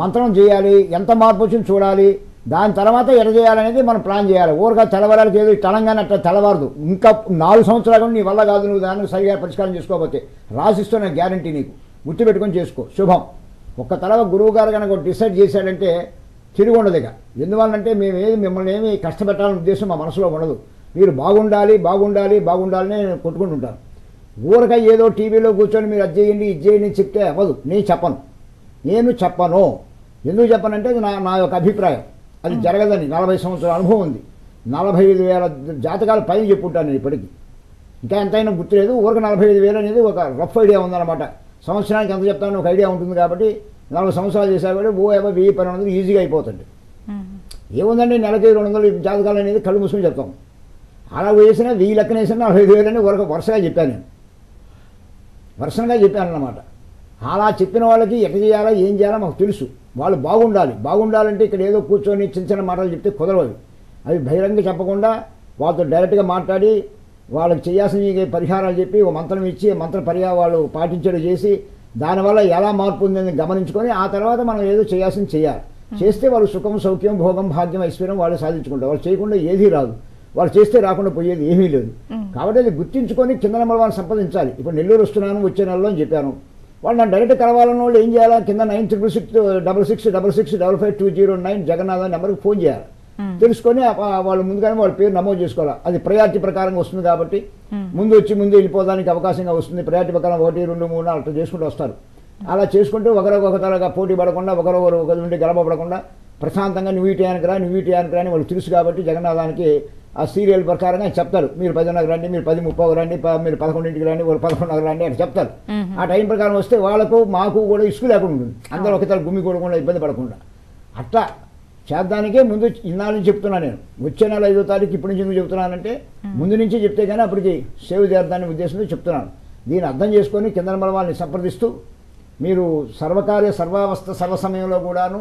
మంత్రం చేయాలి ఎంత మార్పు వచ్చింది చూడాలి దాని తర్వాత ఎట చేయాలనేది మనం ప్లాన్ చేయాలి. ఊరగా తెలవరాలకి చేయదు తెలంగాణ అట్లా తెలవారదు ఇంకా నాలుగు సంవత్సరాలు నీ వల్ల కాదు నువ్వు దాన్ని సరిగా పరిష్కారం చేసుకోకపోతే రాసిస్తున్న గ్యారంటీ నీకు. గుర్తుపెట్టుకొని చేసుకో. శుభం. ఒక్క తలవ గురువు గారు కనుక డిసైడ్ చేశాడంటే తిరిగి ఉండదు ఇక. ఎందువల్లంటే మేము ఏది మిమ్మల్ని ఏమి కష్టపెట్టాలనే ఉద్దేశం మా మనసులో ఉండదు. మీరు బాగుండాలి బాగుండాలి బాగుండాలని నేను కొట్టుకుంటుంటాను. ఊరగా ఏదో టీవీలో కూర్చొని మీరు అది చేయండి ఇది చేయండి అని చెప్తే అవ్వదు. నేను చెప్పను. నేను చెప్పను. ఎందుకు చెప్పనంటే అది నా నా యొక్క అభిప్రాయం. అది జరగదని. నలభై సంవత్సరాల అనుభవం ఉంది. నలభై ఐదు వేల జాతకాల పైన చెప్పుంటాను నేను ఇప్పటికీ. ఇంకా ఎంతైనా గుర్తులేదు. ఊరికి నలభై ఐదు వేలు అనేది ఒక రఫ్ ఐడియా ఉందన్నమాట. సంవత్సరానికి ఎంత చెప్తాను ఒక ఐడియా ఉంటుంది కాబట్టి నలభై సంవత్సరాలు చేసా కూడా ఓ యాభై వెయ్యి పన్నెండు వందలు ఈజీగా అయిపోతుంది. ఏముందండి? నెలకి రెండు వందలు జాతకాలు అనేది కళ్ళు మూసుకొని చెప్తాం. అలా వేసినా వెయ్యి లెక్కన వేసినా నలభై ఐదు వేలని వరకు వరుసగా చెప్పాను నేను. వరుసగా చెప్పాను అన్నమాట అలా చెప్పిన వాళ్ళకి ఎట్లా చేయాలా ఏం చేయాలో మాకు తెలుసు. వాళ్ళు బాగుండాలి. బాగుండాలంటే ఇక్కడ ఏదో కూర్చొని చిన్న చిన్న మాటలు చెప్తే కుదరవు అవి బహిరంగ చెప్పకుండా వాళ్ళతో డైరెక్ట్గా మాట్లాడి వాళ్ళకి చేయాల్సిన పరిహారాలు చెప్పి ఒక మంత్రం ఇచ్చి మంత్ర పర్యా వాళ్ళు పాటించేది చేసి దానివల్ల ఎలా మార్పు ఉందని గమనించుకొని ఆ తర్వాత మనం ఏదో చేయాల్సింది చేయాలి. చేస్తే వాళ్ళు సుఖం సౌఖ్యం భోగం భాగ్యం ఐశ్వర్యం వాళ్ళు సాధించుకుంటారు. వాళ్ళు చేయకుండా ఏదీ రాదు. వాళ్ళు చేస్తే రాకుండా పోయేది ఏమీ లేదు. కాబట్టి అది గుర్తించుకొని కింద నెంబర్ వాళ్ళని సంపాదించాలి. ఇప్పుడు నెల్లూరు వస్తున్నాను వచ్చే నెలలో అని చెప్పాను. వాళ్ళు నన్ను డైరెక్ట్ కలవాలన్న వాళ్ళు ఏం చేయాలా? కింద nine triple six double six double six double five two zero nine Jagannath నెంబర్కి ఫోన్ చేయాలి. తెలుసుకొని వాళ్ళు ముందుగానే వాళ్ళ పేరు నమోదు చేసుకోవాలి. అది ప్రయారిటీ ప్రకారంగా వస్తుంది కాబట్టి ముందు వచ్చి ముందు వెళ్ళిపోవడానికి అవకాశంగా వస్తుంది. ప్రయారిటీ ప్రకారం ఒకటి రెండు మూడు నాలుగు అట్లా చేసుకుంటూ వస్తారు. అలా చేసుకుంటూ ఒకరికి ఒకరిగా పోటీ పడకుండా ఒకరొకరు ఒకరి నుండి గడపడకుండా ప్రశాంతంగా నువ్వు ఈ టయానికి రా నువ్వు ఈ టయానికి రా అని వాళ్ళు తెలుసు కాబట్టి జగన్నాథానికి ఆ సీరియల్ ప్రకారంగా చెప్తారు. మీరు పదిన్నరకు రండి మీరు పది ముప్పై రండి మీరు పదకొండింటికి రండి వాళ్ళు పదకొండున్నరకు రండి అని చెప్తారు. ఆ టైం ప్రకారం వస్తే వాళ్ళకు మాకు కూడా ఇసుకు లేకుండా ఉంటుంది. అందరూ ఒకసారి గుమ్మి కూడకుండా ఇబ్బంది పడకుండా. అట్లా చేద్దానికే ముందు ఇన్నాళ్ళ నుంచి చెప్తున్నా నేను. వచ్చే నెల ఐదో తారీఖు ఇప్పటి నుంచి ఎందుకు చెప్తున్నానంటే ముందు నుంచి చెప్తే కానీ అప్పటికి సేవ్ చేద్దాన్ని ఉద్దేశంతో చెప్తున్నాను. దీన్ని అర్థం చేసుకొని కింద వాళ్ళని సంప్రదిస్తూ మీరు సర్వకార్య సర్వావస్థ సర్వ సమయంలో కూడాను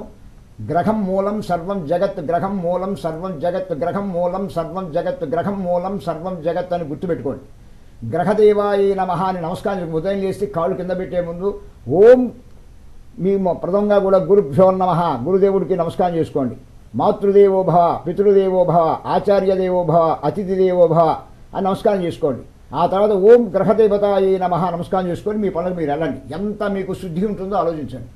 గ్రహం మూలం సర్వం జగత్ గ్రహం మూలం సర్వం జగత్ గ్రహం మూలం సర్వం జగత్ గ్రహం మూలం సర్వం జగత్ అని గుర్తుపెట్టుకోండి. గ్రహదేవాయ నమ అని నమస్కారం ఉదయం చేసి కాళ్ళు కింద పెట్టే ముందు ఓం మీ ప్రథమంగా కూడా గురుభ్యో నమ గురుదేవుడికి నమస్కారం చేసుకోండి. మాతృదేవోభవ పితృదేవోభవ ఆచార్యదేవోభవ అతిథిదేవోభవ అని నమస్కారం చేసుకోండి. ఆ తర్వాత ఓం గ్రహదేవతాయ నమ నమస్కారం చేసుకొని మీ పనులకు మీరు వెళ్ళండి. ఎంత మీకు శుద్ధి ఉంటుందో ఆలోచించండి.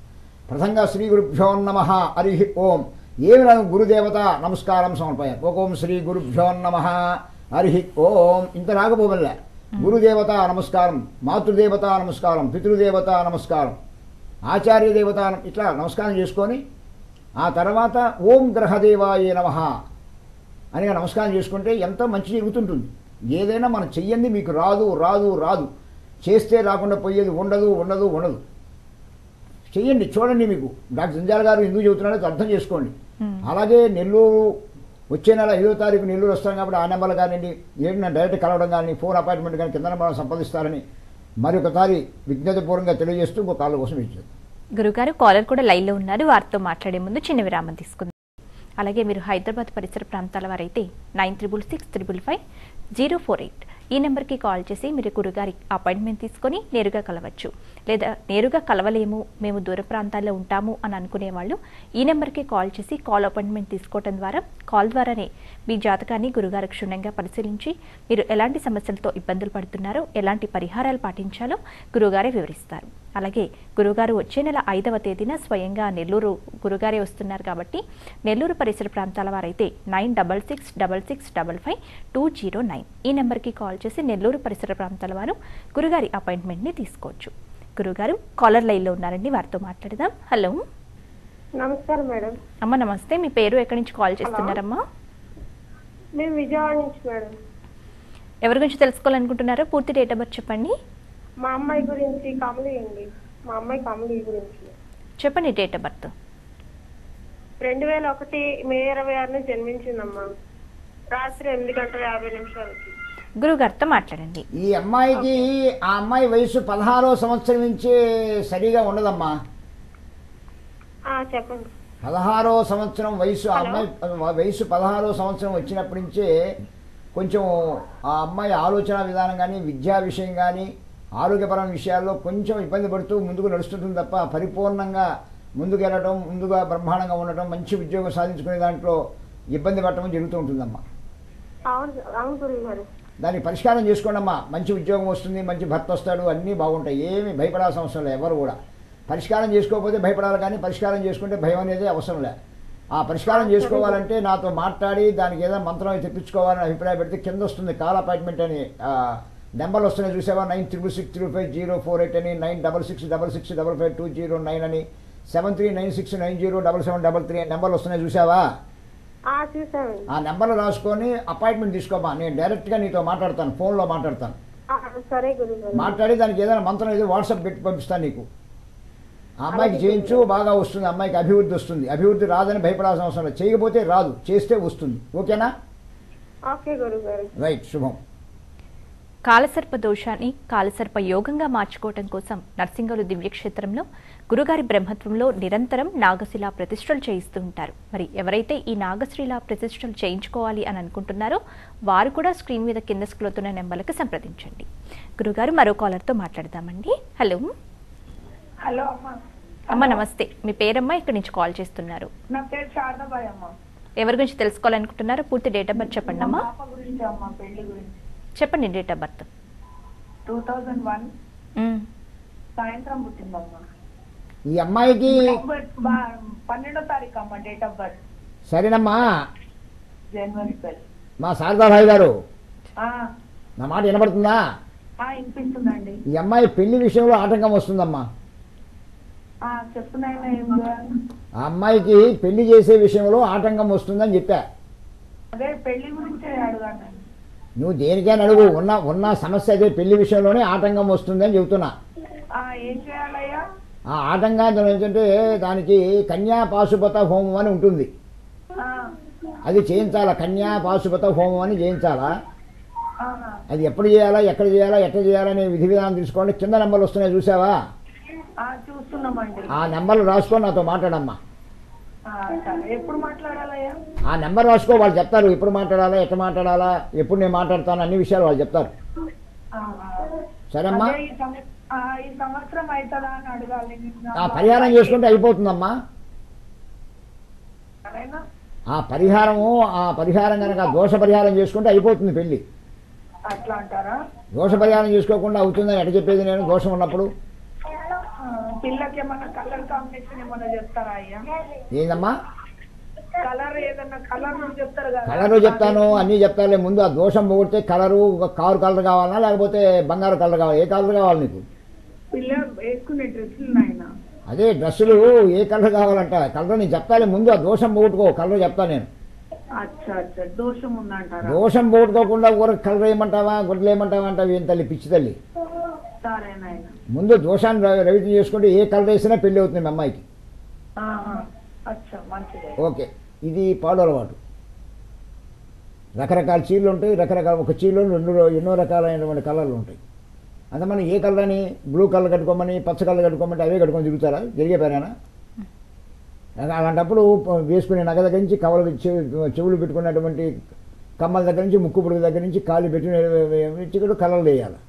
ప్రథంగా శ్రీ గురుభ్యో నమ. హరి ఓం. ఏమి నాకు గురుదేవత? నమస్కారం సమర్పయాను ఓం శ్రీ గురుభ్యో నమ. హరి ఓం. ఇంత రాకపోవల్లే. గురుదేవత నమస్కారం. మాతృదేవత నమస్కారం. పితృదేవత నమస్కారం. ఆచార్య దేవత ఇట్లా నమస్కారం చేసుకొని ఆ తర్వాత ఓం గ్రహదేవాయ నమ అని నమస్కారం చేసుకుంటే ఎంతో మంచి జరుగుతుంటుంది. ఏదైనా మనం చెయ్యండి మీకు రాదు రాదు రాదు. చేస్తే రాకుండా పోయేది ఉండదు ఉండదు ఉండదు. చెయ్యండి చూడండి మీకు. డాక్టర్ సంజాల్ గారు ఎందుకు చెబుతున్నాడో అర్థం చేసుకోండి. అలాగే నెల్లూరు వచ్చే నెల ఐదో తారీఖు నెల్లూరు వస్తాం కాబట్టి ఆ నెంబర్లు కానివ్వండి ఏంటి నా డైరెక్ట్ కలవడం కానీ ఫోన్ అపాయింట్మెంట్ కానీ కింద నెంబర్ సంపాదిస్తారని మరొకసారి విజ్ఞతపూర్వకంగా తెలియజేస్తూ ఇంకో కాళ్ళ కోసం ఇచ్చారు గురుగారు కాలర్ కూడా లైన్లో ఉన్నారు. వారితో మాట్లాడే ముందు చిన్న విరామం తీసుకుందాం. అలాగే మీరు హైదరాబాద్ పరిసర ప్రాంతాల వారైతే nine triple six triple five zero four eight ఈ నెంబర్కి కాల్ చేసి మీరు గురుగారి అపాయింట్మెంట్ తీసుకొని నేరుగా కలవచ్చు. లేదా నేరుగా కలవలేము మేము దూర ప్రాంతాల్లో ఉంటాము అని అనుకునే వాళ్ళు ఈ నెంబర్కి కాల్ చేసి కాల్ అపాయింట్మెంట్ తీసుకోవడం ద్వారా కాల్ ద్వారానే మీ జాతకాన్ని గురుగారు క్షుణ్ణంగా పరిశీలించి మీరు ఎలాంటి సమస్యలతో ఇబ్బందులు పడుతున్నారో ఎలాంటి పరిహారాలు పాటించాలో గురుగారే వివరిస్తారు. అలాగే గురుగారు వచ్చే నెల ఐదవ తేదీన స్వయంగా నెల్లూరు గురుగారే వస్తున్నారు కాబట్టి నెల్లూరు పరిసర ప్రాంతాల వారైతే nine double six double six double five two zero nine ఈ నెంబర్కి కాల్ చేసి నెల్లూరు పరిసర ప్రాంతాల వారు గురుగారి అపాయింట్మెంట్ని తీసుకోవచ్చు. గురుగారు కాలర్ లైన్లో ఉన్నారండి వారితో మాట్లాడదాం. హలో. నమస్కారం మేడం. అమ్మ నమస్తే మీ పేరు ఎక్కడి నుంచి కాల్ చేస్తున్నారమ్మా? మేము విజయవాడ నుంచి మేడం. ఎవరి గురించి తెలుసుకోవాలనుకుంటున్నారో పూర్తి డేట్ ఆఫ్ బర్త్ చెప్పండి. మా అమ్మాయి గురించి కమలి అండి. మా అమ్మాయి కమలి గురించి. చెప్పండి డేట్ ఆఫ్ బర్త్. రెండు వేల ఒకటి మే ఇరవై ఆరున జన్మించిందమ్మా. రాత్రి ఎనిమిది గంటల యాభై నిమిషాలకి. గురుగారితో మాట్లాడండి. ఈ అమ్మాయికి ఆ అమ్మాయి వయసు పదహారో సంవత్సరం నుంచే సరిగా ఉండదమ్మా. ఆ, చెప్పండి. పదహారో సంవత్సరం వయసు ఆ అమ్మాయి వయసు పదహారో సంవత్సరం వచ్చినప్పటి నుంచే కొంచెం ఆ అమ్మాయి ఆలోచన విధానం కానీ విద్యా విషయం కానీ ఆరోగ్యపరమైన విషయాల్లో కొంచెం ఇబ్బంది పడుతూ ముందుకు నడుస్తుంటుంది తప్ప పరిపూర్ణంగా ముందుకు వెళ్ళడం ముందుగా బ్రహ్మాండంగా ఉండటం మంచి ఉద్యోగం సాధించుకునే దాంట్లో ఇబ్బంది పడటం జరుగుతూ ఉంటుందమ్మా. దానికి పరిష్కారం చేసుకోండమ్మా. మంచి ఉద్యోగం వస్తుంది మంచి భర్త వస్తాడు అన్నీ బాగుంటాయి. ఏమీ భయపడాల్సిన అవసరం లేదు ఎవరు కూడా. పరిష్కారం చేసుకోకపోతే భయపడాలి కానీ పరిష్కారం చేసుకుంటే భయం అనేది అవసరం లే. ఆ పరిష్కారం చేసుకోవాలంటే నాతో మాట్లాడి దానికి ఏదైనా మంత్రం తెప్పించుకోవాలని అభిప్రాయం పెడితే కింద వస్తుంది కాల్ అపాయింట్మెంట్ అని నెంబర్లు వస్తున్నాయి చూసావా? Nine triple six three five zero four eight అని nine double six double six double five two zero nine అని seven three nine six nine zero double seven double three నెంబర్లు వస్తున్నాయి చూసావా? ఆ నెంబర్లు రాసుకొని అపాయింట్మెంట్ తీసుకోమా? నేను డైరెక్ట్గా నీతో మాట్లాడతాను ఫోన్లో మాట్లాడతాను. మాట్లాడి దానికి ఏదైనా మంత్రం ఏదో వాట్సాప్ పెట్టి పంపిస్తాను నీకు. ఆ అమ్మాయికి చేయించు బాగా వస్తుంది అమ్మాయికి అభివృద్ధి వస్తుంది. అభివృద్ధి రాదని భయపడాల్సిన అవసరం లేదు. చేయకపోతే రాదు చేస్తే వస్తుంది. ఓకేనా? రైట్ శుభం. కాలసర్ప దోషాన్ని కాలసర్ప యోగంగా మార్చుకోవటం కోసం నర్సింగలు దివ్యక్షేత్రంలో గురుగారి బ్రహ్మత్వంలో నిరంతరం నాగశిల ప్రతిష్టలు చేయిస్తూ ఉంటారు మరి ఎవరైతే ఈ నాగశిల ప్రతిష్టలు చేయించుకోవాలి అని అనుకుంటున్నారో వారు కూడా స్క్రీన్ మీద కింద స్క్రోతున్న నెంబర్లకు సంప్రదించండి. గురుగారు మరో కాలర్తో మాట్లాడదామండి. హలో. హలో అమ్మ. నమస్తే. మీ పేరమ్మ? ఇక్కడి నుంచి కాల్ చేస్తున్నారు? నా పేరు శారదాబాయ్ అమ్మ. ఎవరి గురించి తెలుసుకోవాలనుకుంటున్నారో పూర్తి డేట్ ఆఫ్ బర్త్ చెప్పండి అమ్మా పాప గురించి అమ్మ పెళ్ళి గురించి. చెప్పండి date of birth. Two thousand one. సాయంత్రం పుట్టిందమ్మ. ఈ అమ్మాయికి పన్నెండో తారీఖు అమ్మ డేట్ ఆఫ్ బర్త్. సరేనమ్మా. జనవరి మా శారదాభాయ్ గారు. ఆ, నా మాట వినపడుతుందా వినిపిస్తుందండి. ఈ అమ్మాయి పెళ్ళి విషయంలో ఆటంకం వస్తుందమ్మా. ఆ, అమ్మాయికి పెళ్ళి చేసే విషయంలో ఆటంకం వస్తుందని చెప్పా. అదే పెళ్ళి గురించే అడగండి నువ్వు దేనికైనా అడుగు ఉన్న ఉన్న సమస్య అదే పెళ్ళి విషయంలోనే ఆటంకం వస్తుందని చెబుతున్నా. ఆ, ఏం చేయాలయ్యా? ఆ ఆటంకం ఏంటంటే దానికి కన్యా పాశుపత హోమం అని ఉంటుంది. అది చేయించాలా? కన్యా పాశుపత హోమం అని చేయించాలా? అది ఎప్పుడు చేయాలా? ఎక్కడ చేయాలా? ఎట్లా చేయాలా అనే విధి విధానం తీసుకోండి కింద నెంబర్లు వస్తున్నాయి చూసావా? ఆ, నెంబర్లు రాసుకొని నాతో మాట్లాడమ్మా. ఎప్పుడు మాట్లాడాలయ్యా? ఆ నెంబర్ రాసుకో వాళ్ళు చెప్తారు. ఎప్పుడు మాట్లాడాలా ఎట్లా మాట్లాడాలా ఎప్పుడు నేను మాట్లాడతాను అన్ని విషయాలు వాళ్ళు చెప్తారు. ఆ, సరేమ్మా? ఈ ఆ, ఈ సంవత్సరం అవుతుందా అని అడగాలి. నిన్న. ఆ పరిహారం చేసుకుంటే అయిపోతుందమ్మా. ఆ పరిహారము ఆ పరిహారం కనుక దోష పరిహారం చేసుకుంటే అయిపోతుంది పెళ్ళి అట్లా అంటారా? దోష పరిహారం చేసుకోకుండా అవుతుందని ఎట చెప్పేది నేను? దోషం ఉన్నప్పుడు. పిల్లకి ఏమన్నా కలర్ కాంబినేషన్ ఏమన్నా చెప్తారా అయ్యా? ఏందమ్మా? కలర్ ఏదన్నా కలర్ చెప్తారు కదా. కలరు చెప్తాను అన్నీ ముందు ఆ దోషం పోగొడితే కలరు ఒక కారు కలర్ కావాలా లేకపోతే బంగారు కలర్ కావాలి? ఏ కలర్ కావాలి నీకు? పిల్ల వేసుకునే డ్రెస్సులు నాయన అదే డ్రెస్సులు ఏ కలర్ కావాలంట? కలర్ నేను చెప్తాలే ముందు ఆ దోషం పోగొట్టుకో కలర్ చెప్తాను నేను. దోషం ఉందంటారా? దోషం పోగొట్టుకోకుండా ఊర కలర్ వేయమంటావా గుడ్లు వేయమంటావా అంటావు ఏం తల్లి పిచ్చి తల్లి? ముందు దోషాన్ని రవితం చేసుకుంటే ఏ కలర్ వేసినా పెళ్ళి అవుతుంది మీ అమ్మాయికి ఓకే ఇది పాడు అలవాటు రకరకాల చీరలు ఉంటాయి రకరకాల ఒక చీరలో రెండు ఎన్నో రకాలైనటువంటి కలర్లు ఉంటాయి అంత మనం ఏ కలర్ అని బ్లూ కలర్ కట్టుకోమని పచ్చ కలర్ కట్టుకోమంటే అవే కట్టుకొని తిరుగుతారా జరిగే పనేనా అలాంటప్పుడు వేసుకునే నగ దగ్గర నుంచి కవలు చెవు- చెవులు పెట్టుకున్నటువంటి కమ్మల దగ్గర నుంచి ముక్కు పుడుగు దగ్గర నుంచి కాలు పెట్టిన కలర్లు వేయాలి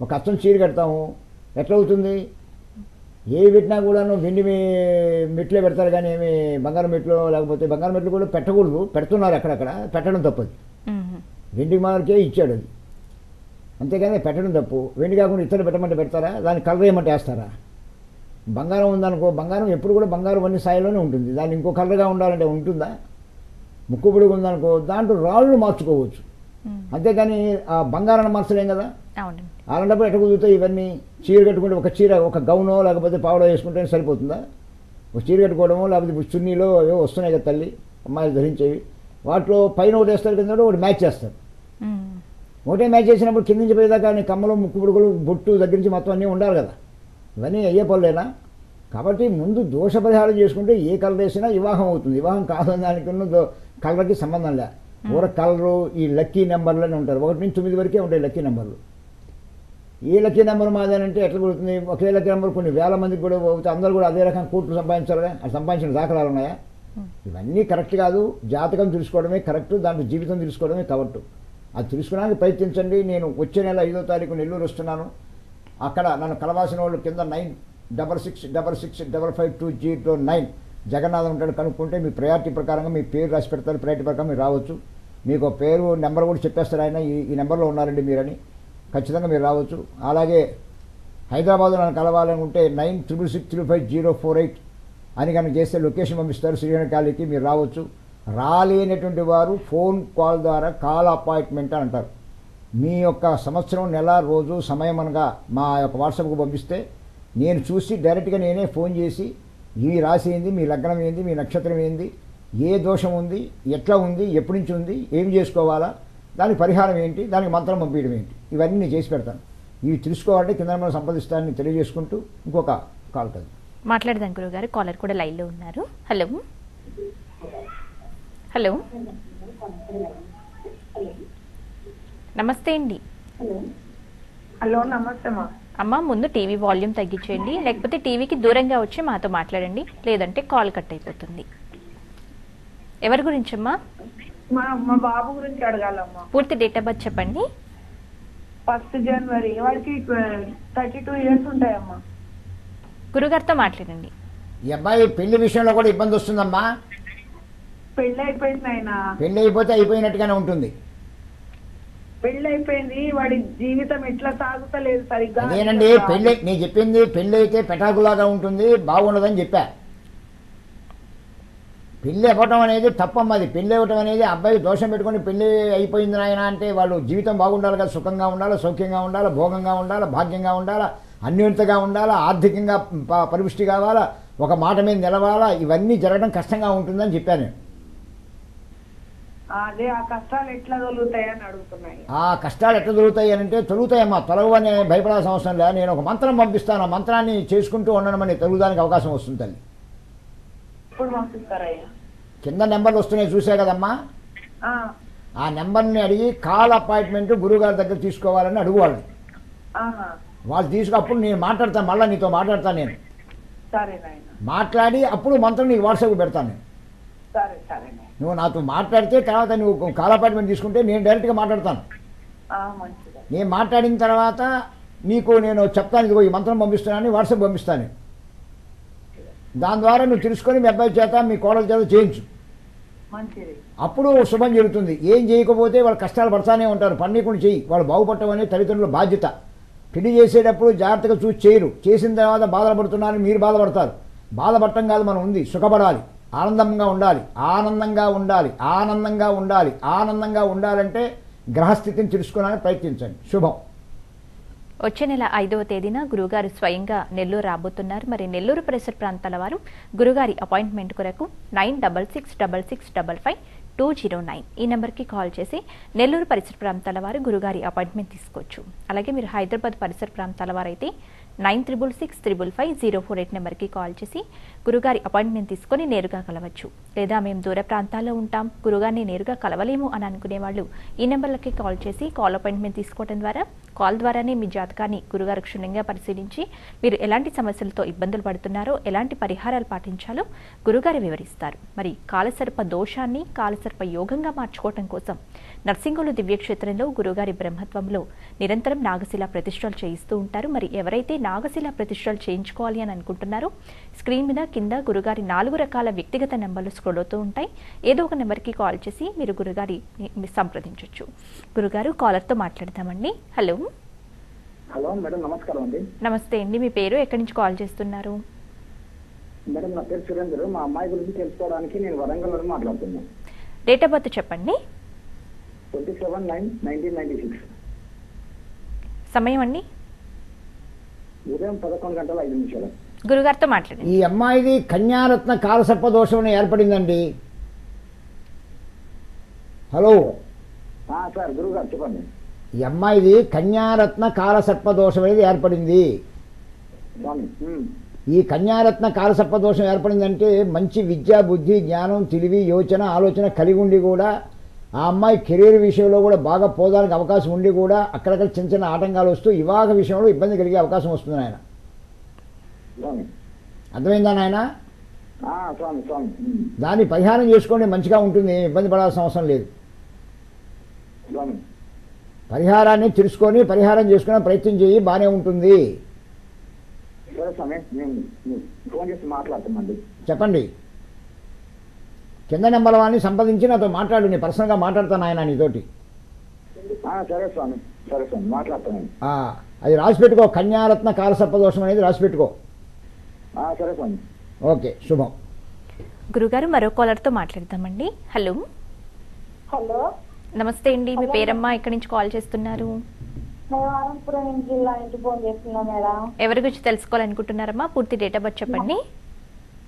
ఒక అచ్చం చీర కడతాము ఎట్లా అవుతుంది ఏ పెట్టినా కూడాను వెండి మీ- మెట్లే పెడతారు కానీ ఏమి బంగారం మెట్లు లేకపోతే బంగారం మెట్లు కూడా పెట్టకూడదు. పెడుతున్నారు అక్కడక్కడ. పెట్టడం తప్పది. వెండి మార్కే ఇచ్చాడు అది. అంతేగాని పెట్టడం తప్పు. వెండి కాకుండా ఇతరులు పెట్టమంటే పెడతారా? దాన్ని కలర్ వేయమంటే వేస్తారా? బంగారం ఉందనుకో బంగారం ఎప్పుడు కూడా బంగారం అన్ని స్థాయిలోనే ఉంటుంది. దాన్ని ఇంకో కలర్గా ఉండాలంటే ఉంటుందా? ముక్కు పొడుగు ఉందనుకో దాంట్లో రాళ్ళు మార్చుకోవచ్చు. అంతేగాని ఆ బంగారాన్ని మార్చలేం కదా? అలాంటప్పుడు ఎట్ట కుదురుతాయి? ఇవన్నీ చీర కట్టుకుంటే ఒక చీర ఒక గౌనో లేకపోతే పావడో వేసుకుంటే సరిపోతుందా? ఒక చీర కట్టుకోవడమో లేకపోతే ఇప్పుడు చున్నీలో ఏవో వస్తున్నాయి కదా తల్లి అమ్మాయిలు ధరించేవి వాటిలో పైన ఒకటి వేస్తారు కింద ఒకటి మ్యాచ్ చేస్తారు. ఒకటే మ్యాచ్ చేసినప్పుడు కింద నుంచి పోయేదాకా నీ కమ్మలు ముక్కు పుడుకులు బొట్టు దగ్గర నుంచి మొత్తం అన్నీ ఉండాలి కదా. ఇవన్నీ అయ్యే పనులేనా? కాబట్టి ముందు దోష పరిహారం చేసుకుంటే ఏ కలర్ వేసినా వివాహం అవుతుంది. వివాహం కాదని దానికి కలర్కి సంబంధం లే. ఊర కలరు ఈ లక్కీ నెంబర్లని ఉంటారు. ఒకటి నుంచి తొమ్మిది వరకే ఉంటాయి లక్కీ నెంబర్లు. ఏ లక్కీ నెంబర్ మాదేనంటే ఎట్లా కుడుతుంది ఒకే లక్కీ నెంబర్ కొన్ని వేల మందికి కూడా అవుతుంది అందరూ కూడా అదే రకం కూట్లు సంపాదించాలిగా అది సంపాదించిన దాఖలాలు ఉన్నాయా? ఇవన్నీ కరెక్ట్ కాదు. జాతకం తెలుసుకోవడమే కరెక్ట్ దాంట్లో జీవితం తెలుసుకోవడమే కరెక్ట్. అది తెలుసుకోవడానికి ప్రయత్నించండి. నేను వచ్చే నెల ఐదో తారీఖు నెల్లూరు వస్తున్నాను. అక్కడ నన్ను కలవాల్సిన వాళ్ళు కింద nine double six double six double five two zero nine Jagannatham ఉంటాడు కనుక్కుంటే మీ ప్రయారిటీ ప్రకారంగా మీ పేరు రాసి పెడతారు. ప్రయారిటీ ప్రకారం మీరు రావచ్చు. మీకు పేరు నెంబర్ కూడా చెప్పేస్తారు ఆయన. ఈ ఈ నెంబర్లో ఉన్నారండి మీరని. ఖచ్చితంగా మీరు రావచ్చు. అలాగే హైదరాబాద్లో నన్ను కలవాలనుకుంటే nine triple six three five zero four eight అని కనుక చేస్తే లొకేషన్ పంపిస్తారు. శ్రీహరి కాలనీకి మీరు రావచ్చు. రాలేనటువంటి వారు ఫోన్ కాల్ ద్వారా కాల్ అపాయింట్మెంట్ అని అంటారు. మీ యొక్క సంవత్సరం నెల రోజు సమయం అనగా మా యొక్క వాట్సాప్కు పంపిస్తే నేను చూసి డైరెక్ట్గా నేనే ఫోన్ చేసి ఈ రాశి ఏంది మీ లగ్నం ఏంది మీ నక్షత్రం ఏంది ఏ దోషం ఉంది ఎట్లా ఉంది ఎప్పటి నుంచి ఉంది ఏం చేసుకోవాలా దానికి పరిహారం ఏంటి దానికి మంత్రం పంపించడం ఏంటి. ఇవన్నీ నేను చేసి పెడతాను. ఇవి తెలుసుకోవాలంటే కింద మనం సంపాదిస్తానని తెలియజేసుకుంటూ ఇంకొక కాల్ కదా మాట్లాడదాం గురుగారు కాలర్ కూడా లైన్లో ఉన్నారు. హలో. హలో. నమస్తే అండి. హలో నమస్తే అమ్మ ముందు టీవీ వాల్యూమ్ తగ్గించేయండి. లేకపోతే టీవీకి దూరంగా వచ్చి మాతో మాట్లాడండి. లేదంటే కాల్ కట్ అయిపోతుంది. ఎవరి గురించమ్మా మా మా బాబు గురించి అడగాలమ్మా. పూర్తి డేట్ ఆఫ్ బర్త్ చెప్పండి. ఫస్ట్ జనవరి. వాడికి థర్టీ టూ ఇయర్స్ ఉంటాయమ్మా. గురుగారితో మాట్లాడండి. ఈ అబ్బాయి పెళ్ళి విషయంలో కూడా ఇబ్బంది వస్తుందమ్మా. పెళ్ళి అయిపోయింది ఆయన పెళ్ళి అయిపోతే అయిపోయినట్టుగానే ఉంటుంది. పెళ్ళి అయిపోయింది. వాడి జీవితం ఎట్లా సాగుతలేదు సరిగ్గా అదేనండి పెళ్ళి నేను చెప్పింది పెళ్ళి అయితే పెటాకులాగా ఉంటుంది బాగుండదని చెప్పా. పెళ్ళి అవ్వటం అనేది తప్పమ్మ అది పెళ్ళి అవ్వటం అనేది అబ్బాయి దోషం పెట్టుకొని పెళ్ళి అయిపోయింది నాయన అంటే వాళ్ళు జీవితం బాగుండాలి కదా సుఖంగా ఉండాలి సౌఖ్యంగా ఉండాలి భోగంగా ఉండాలి భాగ్యంగా ఉండాలి అన్యోన్యతగా ఉండాలా ఆర్థికంగా పరిపుష్టి కావాలా ఒక మాట మీద నిలవాలా ఇవన్నీ జరగడం కష్టంగా ఉంటుందని చెప్పాను ఆ కష్టాలు ఎట్లా దొరుకుతాయి అని అంటే తొలుగుతాయమ్మా తొలగు అని భయపడాల్సిన అవసరం లేదు. నేను ఒక మంత్రం పంపిస్తాను ఆ మంత్రాన్ని చేసుకుంటూ ఉండడం తొలుగుదానికి అవకాశం వస్తుంది తల్లి. ఇప్పుడు పంపిస్తారయ్యా? కింద నెంబర్లు వస్తున్నాయి చూసా కదమ్మా? ఆ, నెంబర్ని అడిగి కాల్ అపాయింట్మెంట్ గురువుగారి దగ్గర తీసుకోవాలని అడుగు. వాళ్ళు తీసుకు అప్పుడు నేను మాట్లాడతాను మళ్ళీ నీతో మాట్లాడతాను నేను. మాట్లాడి అప్పుడు మంత్రం నీకు వాట్సాప్ పెడతాను నేను. నువ్వు నాతో మాట్లాడితే తర్వాత నువ్వు కాల్ అపాయింట్మెంట్ తీసుకుంటే నేను డైరెక్ట్గా మాట్లాడతాను. నేను మాట్లాడిన తర్వాత నీకు నేను చెప్తాను ఇదిగో ఈ మంత్రం పంపిస్తున్నానని వాట్సాప్ పంపిస్తాను. దాని ద్వారా నువ్వు తెలుసుకొని మీ అబ్బాయి చేత మీ కోడల చేత చేయించు. అప్పుడు శుభం జరుగుతుంది. ఏం చేయకపోతే వాళ్ళు కష్టాలు పడతానే ఉంటారు. పన్నీకుండా చెయ్యి వాళ్ళు బాగుపడటం అనేది తల్లిదండ్రుల బాధ్యత. పెళ్ళి చేసేటప్పుడు జాగ్రత్తగా చూసి చేయరు. చేసిన తర్వాత బాధపడుతున్నారని మీరు బాధపడతారు. బాధపడటం కాదు మనం ఉంది. సుఖపడాలి. ఆనందంగా ఉండాలి. ఆనందంగా ఉండాలి. ఆనందంగా ఉండాలి. ఆనందంగా ఉండాలంటే గ్రహస్థితిని తెలుసుకోవడానికి ప్రయత్నించండి. శుభం. వచ్చే నెల ఐదవ తేదీన గురుగారు స్వయంగా నెల్లూరు రాబోతున్నారు. మరి నెల్లూరు పరిసర ప్రాంతాల వారు గురుగారి అపాయింట్మెంట్ కొరకు nine double six double six double five two zero nine ఈ నెంబర్కి కాల్ చేసి నెల్లూరు పరిసర ప్రాంతాల వారు గురుగారి అపాయింట్మెంట్ తీసుకోవచ్చు. అలాగే మీరు హైదరాబాద్ పరిసర ప్రాంతాల వారైతే nine triple six triple five zero four eight నెంబర్కి కాల్ చేసి గురుగారి అపాయింట్మెంట్ తీసుకొని నేరుగా కలవచ్చు. లేదా మేము దూర ప్రాంతాల్లో ఉంటాం గురుగారిని నేరుగా కలవలేము అని అనుకునే వాళ్ళు ఈ నెంబర్లకి కాల్ చేసి కాల్ అపాయింట్మెంట్ తీసుకోవడం ద్వారా కాల్ ద్వారానే మీ జాతకాన్ని గురుగారు క్షుణ్ణంగా పరిశీలించి మీరు ఎలాంటి సమస్యలతో ఇబ్బందులు పడుతున్నారో ఎలాంటి పరిహారాలు పాటించాలో గురుగారు వివరిస్తారు. మరి కాలసర్ప దోషాన్ని కాలసర్ప యోగంగా మార్చుకోవటం కోసం నర్సింగులు దివ్యక్షేత్రంలో గురుగారి బ్రహ్మత్వంలో నిరంతరం నాగశిల ప్రతిష్టలు చేయిస్తూ ఉంటారు. మరి ఎవరైతే నాగశిల ప్రతిష్టలు చేయించుకోవాలి అని అనుకుంటున్నారో స్క్రీన్ మీద కింద గురుగారి నాలుగు రకాల వ్యక్తిగత నెంబర్లు స్క్రోల్ అవుతూ ఉంటాయి. ఏదో ఒక నెంబర్కి కాల్ చేసి మీరు గురుగారిని సంప్రదించవచ్చు గురుగారు కాలర్తో మాట్లాడతామండి హలో. హలో మేడం నమస్కారం అండి. నమస్తే అండి. మీ పేరు ఎక్కడి నుంచి కాల్ చేస్తున్నారు? మేడం నా పేరు సురేందర్. మా అమ్మాయి గురించి తెలుసుకోవడానికి నేను వరంగల్ నుండి మాట్లాడుతున్నాను. డేట్ ఆఫ్ బర్త్ చెప్పండి. Twenty seven nine nineteen ninety six. సమయం అండి. ఉదయం పదకొండు గంటల ఐదు నిమిషాలు. గురుగారితో మాట్లాడండి. ఈ అమ్మాయిది కన్యారత్న కాలసర్ప దోషం ఏర్పడిందండి. హలో. సార్ గురువు గారు చెప్పండి. ఈ అమ్మాయిది కన్యారత్న కాలసర్పదోషం అనేది ఏర్పడింది. ఈ కన్యారత్న కాలసర్పదోషం ఏర్పడిందంటే మంచి విద్య బుద్ధి జ్ఞానం తెలివి యోచన ఆలోచన కలిగి ఉండి కూడా ఆ అమ్మాయి కెరీర్ విషయంలో కూడా బాగా పోదానికి అవకాశం ఉండి కూడా అక్కడక్కడ చిన్న చిన్న ఆటంకాలు వస్తూ వివాహ విషయంలో ఇబ్బంది కలిగే అవకాశం వస్తుంది ఆయన అర్థమైందా నాయన? స్వామి. దాన్ని పరిహారం చేసుకోండి మంచిగా ఉంటుంది ఇబ్బంది పడాల్సిన అవసరం లేదు. స్వామి. పరిహారాన్ని తెలుసుకొని పరిహారం చేసుకునే ప్రయత్నం చేయి బాగానే ఉంటుంది. చెప్పండి. కింద నెంబర్ వాళ్ళని సంప్రదించి నాతో మాట్లాడు నేను పర్సనల్గా మాట్లాడతాను ఆయన నీతోటి. ఆ, సరే స్వామి సరే స్వామి మాట్లాడతానండి ఆ, అది రాసి పెట్టుకో కన్యారత్న కాలసర్పదోషం అనేది రాసి పెట్టుకో సరే స్వామి. ఓకే శుభం. గురుగారు మరో కాలర్తో మాట్లాడదామండి. హలో. హలో. నమస్తే అండి మీ పేరమ్మా ఎక్కడి నుంచి కాల్ చేస్తున్నారు? మేము అనంతపురం జిల్లా నుంచి ఫోన్ చేస్తున్నాం మేడం. ఎవరి గురించి తెలుసుకోవాలనుకుంటున్నారమ్మా? పూర్తి డేట్ ఆఫ్ బర్త్ చెప్పండి.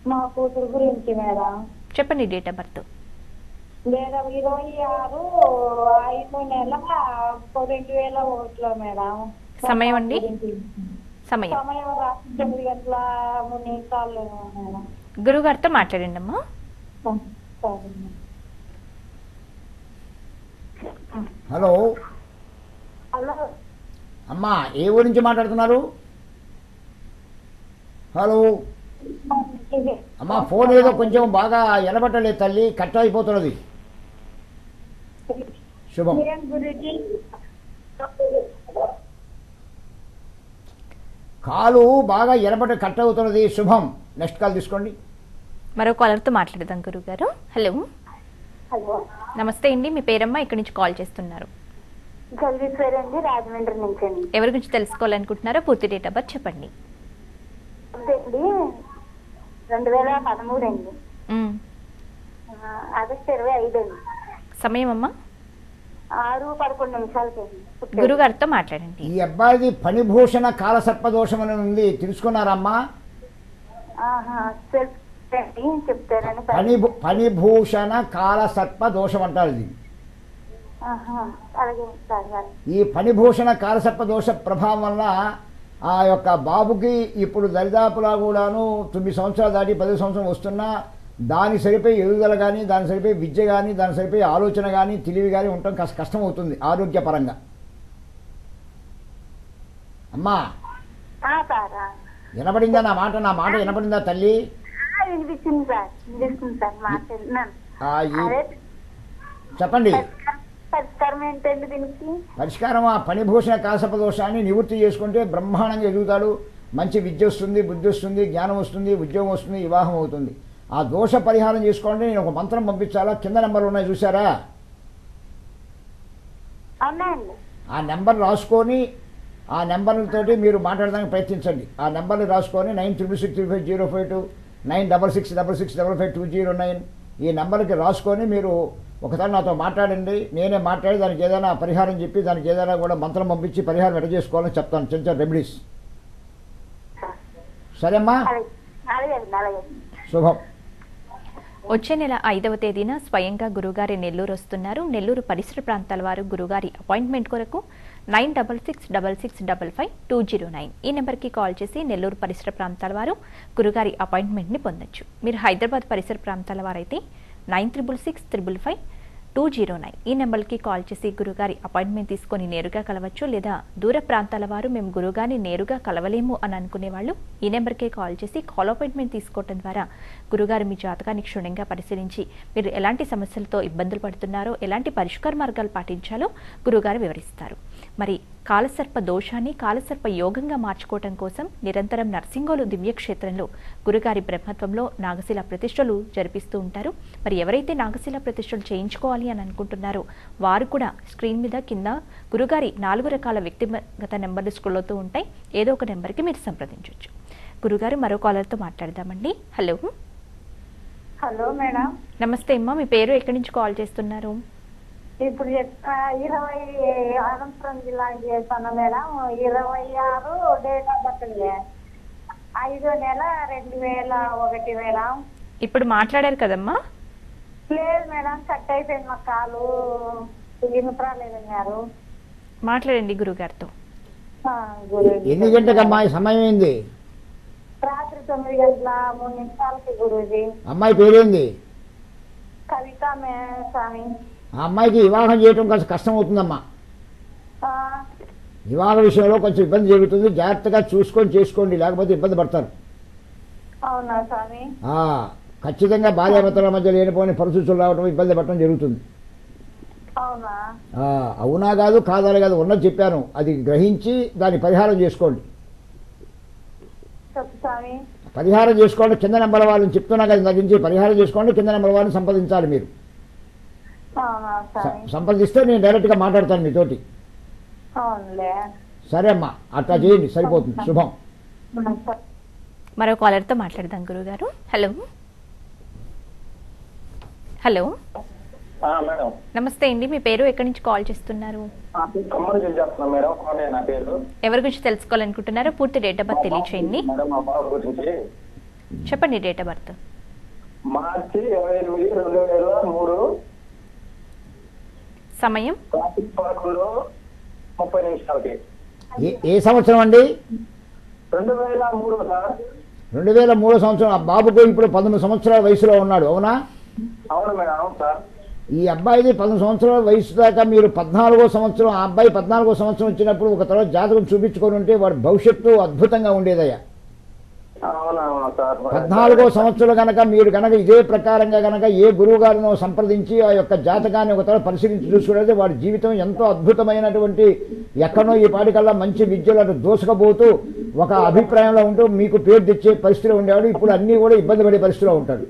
మా కూతురు గురించి మేడం. చెప్పండి డేట్ ఆఫ్ బర్త్. మేడం ఇరవై ఆరు ఐదో నెల రెండు వేల ఒకటిలో మేడం. సమయం అండి? సమయం. గురుగారితో మాట్లాడండి అమ్మా. హలో. హలో. అమ్మా ఏ ఊరి నుంచి మాట్లాడుతున్నారు? హలో. అమ్మా ఫోన్ ఏదో కొంచెం బాగా ఎనబట్టలేదు తల్లి కట్ అయిపోతున్నది. శుభం. కాలు బాగా ఎనబట్ట కట్ అవుతున్నది శుభం. నెక్స్ట్ కాల్ తీసుకోండి. మరో కాలర్తో మాట్లాడదాం గురుగారు. హలో. హలో. నమస్తే అండి మీ పేరమ్మా ఇక్కడి నుంచి కాల్ చేస్తున్నారు. అండి రాజమండ్రి నుంచి. అండి ఎవరి గురించి తెలుసుకోవాలనుకుంటున్నారో పూర్తి డేట్ ఆఫ్ బర్త్ చెప్పండి. అండి. రెండు వేల పదమూడు అండి మ్, ఆ, ఆగస్టు ఇరవై ఐదు అండి సమయం అమ్మా. ఆరు పదకొండు నిమిషాలకి అండి పుట్టాడు. గురుగారితో మాట్లాడండి. ఈ అబ్బాయిది పనిభూషణ కాలసర్పదోషం అని ఉంది. తెలుసుకున్నారమ్మా? పనిభూషణ కాలసర్ప దోషం అంటారు ఇది ఈ పనిభూషణ కాలసర్ప దోష ప్రభావం వల్ల ఆ యొక్క బాబుకి ఇప్పుడు దరిదాపులా కూడాను తొమ్మిది సంవత్సరాలు దాటి పది సంవత్సరం వస్తున్నా దాని సరిపోయి ఎదుగుదల కానీ దాని సరిపోయి విద్య కానీ దాని సరిపోయి ఆలోచన కానీ తెలివి కానీ ఉండటం కష్ట కష్టం అవుతుంది ఆరోగ్యపరంగా. అమ్మా. వినపడిందా నా మాట? నా మాట వినపడిందా తల్లి? చెప్పండి. పరిష్కారం ఆ పనిభూషణ కాసప దోషాన్ని నివృత్తి చేసుకుంటే బ్రహ్మాండంగా ఎదుగుతాడు. మంచి విద్య వస్తుంది బుద్ధి వస్తుంది జ్ఞానం వస్తుంది ఉద్యోగం వస్తుంది వివాహం అవుతుంది. ఆ దోష పరిహారం చేసుకోండి. నేను ఒక మంత్రం పంపించాలా? కింద నెంబర్లు ఉన్నాయి చూసారా ఆ నెంబర్ రాసుకొని ఆ నెంబర్లతోటి మీరు మాట్లాడడానికి ప్రయత్నించండి. ఆ నెంబర్ని రాసుకొని nine triple six three five zero five two nine double six double six double five two zero nine ఈ నెంబర్కి రాసుకొని మీరు ఒకసారి నాతో మాట్లాడండి. నేనే మాట్లాడి దానికి ఏదైనా పరిహారం చెప్పి దానికి ఏదైనా కూడా మంత్రం పంపించి పరిహారం ఎట చేసుకోవాలని చెప్తాను. చిన్న చిన్న రెమెడీస్. సరేమ్మా? శుభం. వచ్చే నెల ఐదవ తేదీన స్వయంగా గురుగారి నెల్లూరు వస్తున్నారు. నెల్లూరు పరిసర ప్రాంతాల వారు గురుగారి అపాయింట్మెంట్ కొరకు nine double six double six double five two zero nine ఈ నెంబర్కి కాల్ చేసి నెల్లూరు పరిసర ప్రాంతాల వారు గురుగారి అపాయింట్మెంట్ని పొందొచ్చు. మీరు హైదరాబాద్ పరిసర ప్రాంతాల వారైతే nine triple six triple five two zero nine. ఈ నెంబర్కి కాల్ చేసి గురుగారి అపాయింట్మెంట్ తీసుకొని నేరుగా కలవచ్చు లేదా దూర ప్రాంతాల వారు మేము గురుగారిని నేరుగా కలవలేము అని అనుకునే వాళ్ళు ఈ నెంబర్కే కాల్ చేసి కాల్ అపాయింట్మెంట్ తీసుకోవడం ద్వారా గురుగారు మీ జాతకాన్ని క్షుణ్ణంగా పరిశీలించి మీరు ఎలాంటి సమస్యలతో ఇబ్బందులు పడుతున్నారో ఎలాంటి పరిష్కార మార్గాలు పాటించాలో గురుగారు వివరిస్తారు. మరి కాలసర్ప దోషాన్ని కాలసర్ప యోగంగా మార్చుకోవటం కోసం నిరంతరం నర్సింగోలు దివ్యక్షేత్రంలో గురుగారి బ్రహ్మత్వంలో నాగశిల ప్రతిష్టలు జరిపిస్తూ ఉంటారు. మరి ఎవరైతే నాగశిల ప్రతిష్టలు చేయించుకోవాలి అని అనుకుంటున్నారో వారు కూడా స్క్రీన్ మీద కింద గురుగారి నాలుగు రకాల వ్యక్తిగత నెంబర్లు స్క్రోల్ అవుతూ ఉంటాయి. ఏదో ఒక నెంబర్కి మీరు సంప్రదించవచ్చు గురుగారు మరో కాలర్తో మాట్లాడదామండి. హలో. Hello madam. నమస్తే అమ్మా మీ పేరు ఎక్కడి నుంచి కాల్ చేస్తున్నారు? ఇప్పుడు ఇరవై అనంతపురం జిల్లా చేస్తాను మేడం. ఇరవై ఆరు డేట్ ఆఫ్ బర్త్. ఐదో నెల రెండు వేల ఒకటి మేడం. ఇప్పుడు మాట్లాడారు కదమ్మా? లేదు మేడం కట్ అయిపోయింది మా కాలు. వినపరాలేదన్నారు మాట్లాడండి గురుగారితో. ఎన్ని గంటకమ్మా ఈ సమయం ఏంది? రాత్రి తొమ్మిది గంటల మూడు నిమిషాలకి గురూజీ. అమ్మాయి పేరేంది? కవిత మే స్వామి. ఆ అమ్మాయికి వివాహం చేయటం కొంచెం కష్టం అవుతుందమ్మా వివాహ విషయంలో కొంచెం ఇబ్బంది జరుగుతుంది. జాగ్రత్తగా చూసుకొని చేసుకోండి లేకపోతే ఇబ్బంది పడతారు. ఖచ్చితంగా భార్యాభర్తల మధ్య లేనిపోని పరిస్థితులు రావడం ఇబ్బంది పడటం జరుగుతుంది. అవునా? కాదు కాదని కాదు ఉన్నది చెప్పాను. అది గ్రహించి దాన్ని పరిహారం చేసుకోండి. పరిహారం చేసుకోండి కింద నెంబర్ వాళ్ళని చెప్తున్నా కదా తగ్గించి పరిహారం చేసుకోండి కింద నెంబర్ వాళ్ళని సంప్రదించాలి మీరు. సంప్రదిస్తే నేను డైరెక్ట్గా మాట్లాడతాను మీతోటి. సరే అమ్మా అట్లా చేయండి సరిపోతుంది. శుభం. మరో కాలర్తో మాట్లాడదాం గురుగారు హలో. హలో. మేడం. నమస్తే అండి మీ పేరు ఎక్కడి నుంచి కాల్ చేస్తున్నారు? ఎవరి గురించి తెలుసుకోవాలనుకుంటున్నారో పూర్తి డేట్ ఆఫ్ బర్త్ తెలియచేయండి. చెప్పండి డేట్ ఆఫ్ బర్త్. మార్చి ఇరవై ఎనిమిది రెండు వేల మూడు. సమయం? ఏ సంవత్సరం అండి? రెండు వేల మూడు సార్. రెండు వేల మూడో సంవత్సరం. ఆ బాబుకు ఇప్పుడు పంతొమ్మిది సంవత్సరాల వయసులో ఉన్నాడు అవునా? అవును మేడం అవును సార్. ఈ అబ్బాయిది పదకొండు సంవత్సరాల వయసు దాకా మీరు పద్నాలుగో సంవత్సరం ఆ అబ్బాయి పద్నాలుగో సంవత్సరం వచ్చినప్పుడు ఒక తర్వాత జాతకం చూపించుకొని ఉంటే వాడి భవిష్యత్తు అద్భుతంగా ఉండేదయ్యా. పద్నాలుగో సంవత్సరం గనక మీరు గనక ఇదే ప్రకారంగా గనక ఏ గురువు గారినో సంప్రదించి ఆ యొక్క జాతకాన్ని ఒక తర్వాత పరిశీలించి చూసుకున్నట్లయితే వాడి జీవితం ఎంతో అద్భుతమైనటువంటి ఎక్కడో ఈ పాటికల్లా మంచి విద్యలు అటు దోసుకపోతూ ఒక అభిప్రాయంలో ఉంటూ మీకు పేరు తెచ్చే పరిస్థితిలో ఉండేవాడు. ఇప్పుడు అన్నీ కూడా ఇబ్బంది పడే పరిస్థితిలో ఉంటాడు.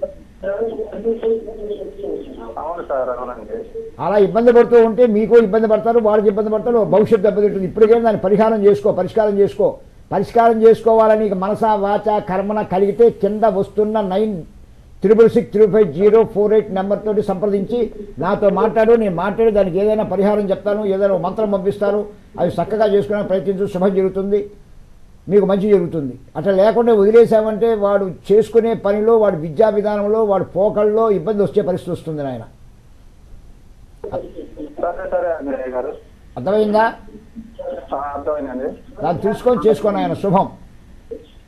అలా ఇబ్బంది పడుతూ ఉంటే మీకు ఇబ్బంది పడతారు వాళ్ళకి ఇబ్బంది పడతారు భవిష్యత్తు దెబ్బతింటుంది. ఇప్పటికే దాన్ని పరిహారం చేసుకో పరిష్కారం చేసుకో. పరిష్కారం చేసుకోవాలని మనస వాచ కర్మన కలిగితే కింద వస్తున్న nine triple six three five zero four eight number తోటి సంప్రదించి నాతో మాట్లాడు నేను మాట్లాడి దానికి ఏదైనా పరిహారం చెప్తాను ఏదైనా మంత్రం పంపిస్తాను అవి చక్కగా చేసుకునే ప్రయత్నించు శుభం జరుగుతుంది మీకు మంచి జరుగుతుంది. అట్లా లేకుండా వదిలేసామంటే వాడు చేసుకునే పనిలో వాడి విద్యా విధానంలో వాడి పోకల్లో ఇబ్బంది వచ్చే పరిస్థితి వస్తుంది గారు. అర్థమైందా? అర్థమైందండి. దాన్ని తెలుసుకొని చేసుకొని ఆయన శుభం.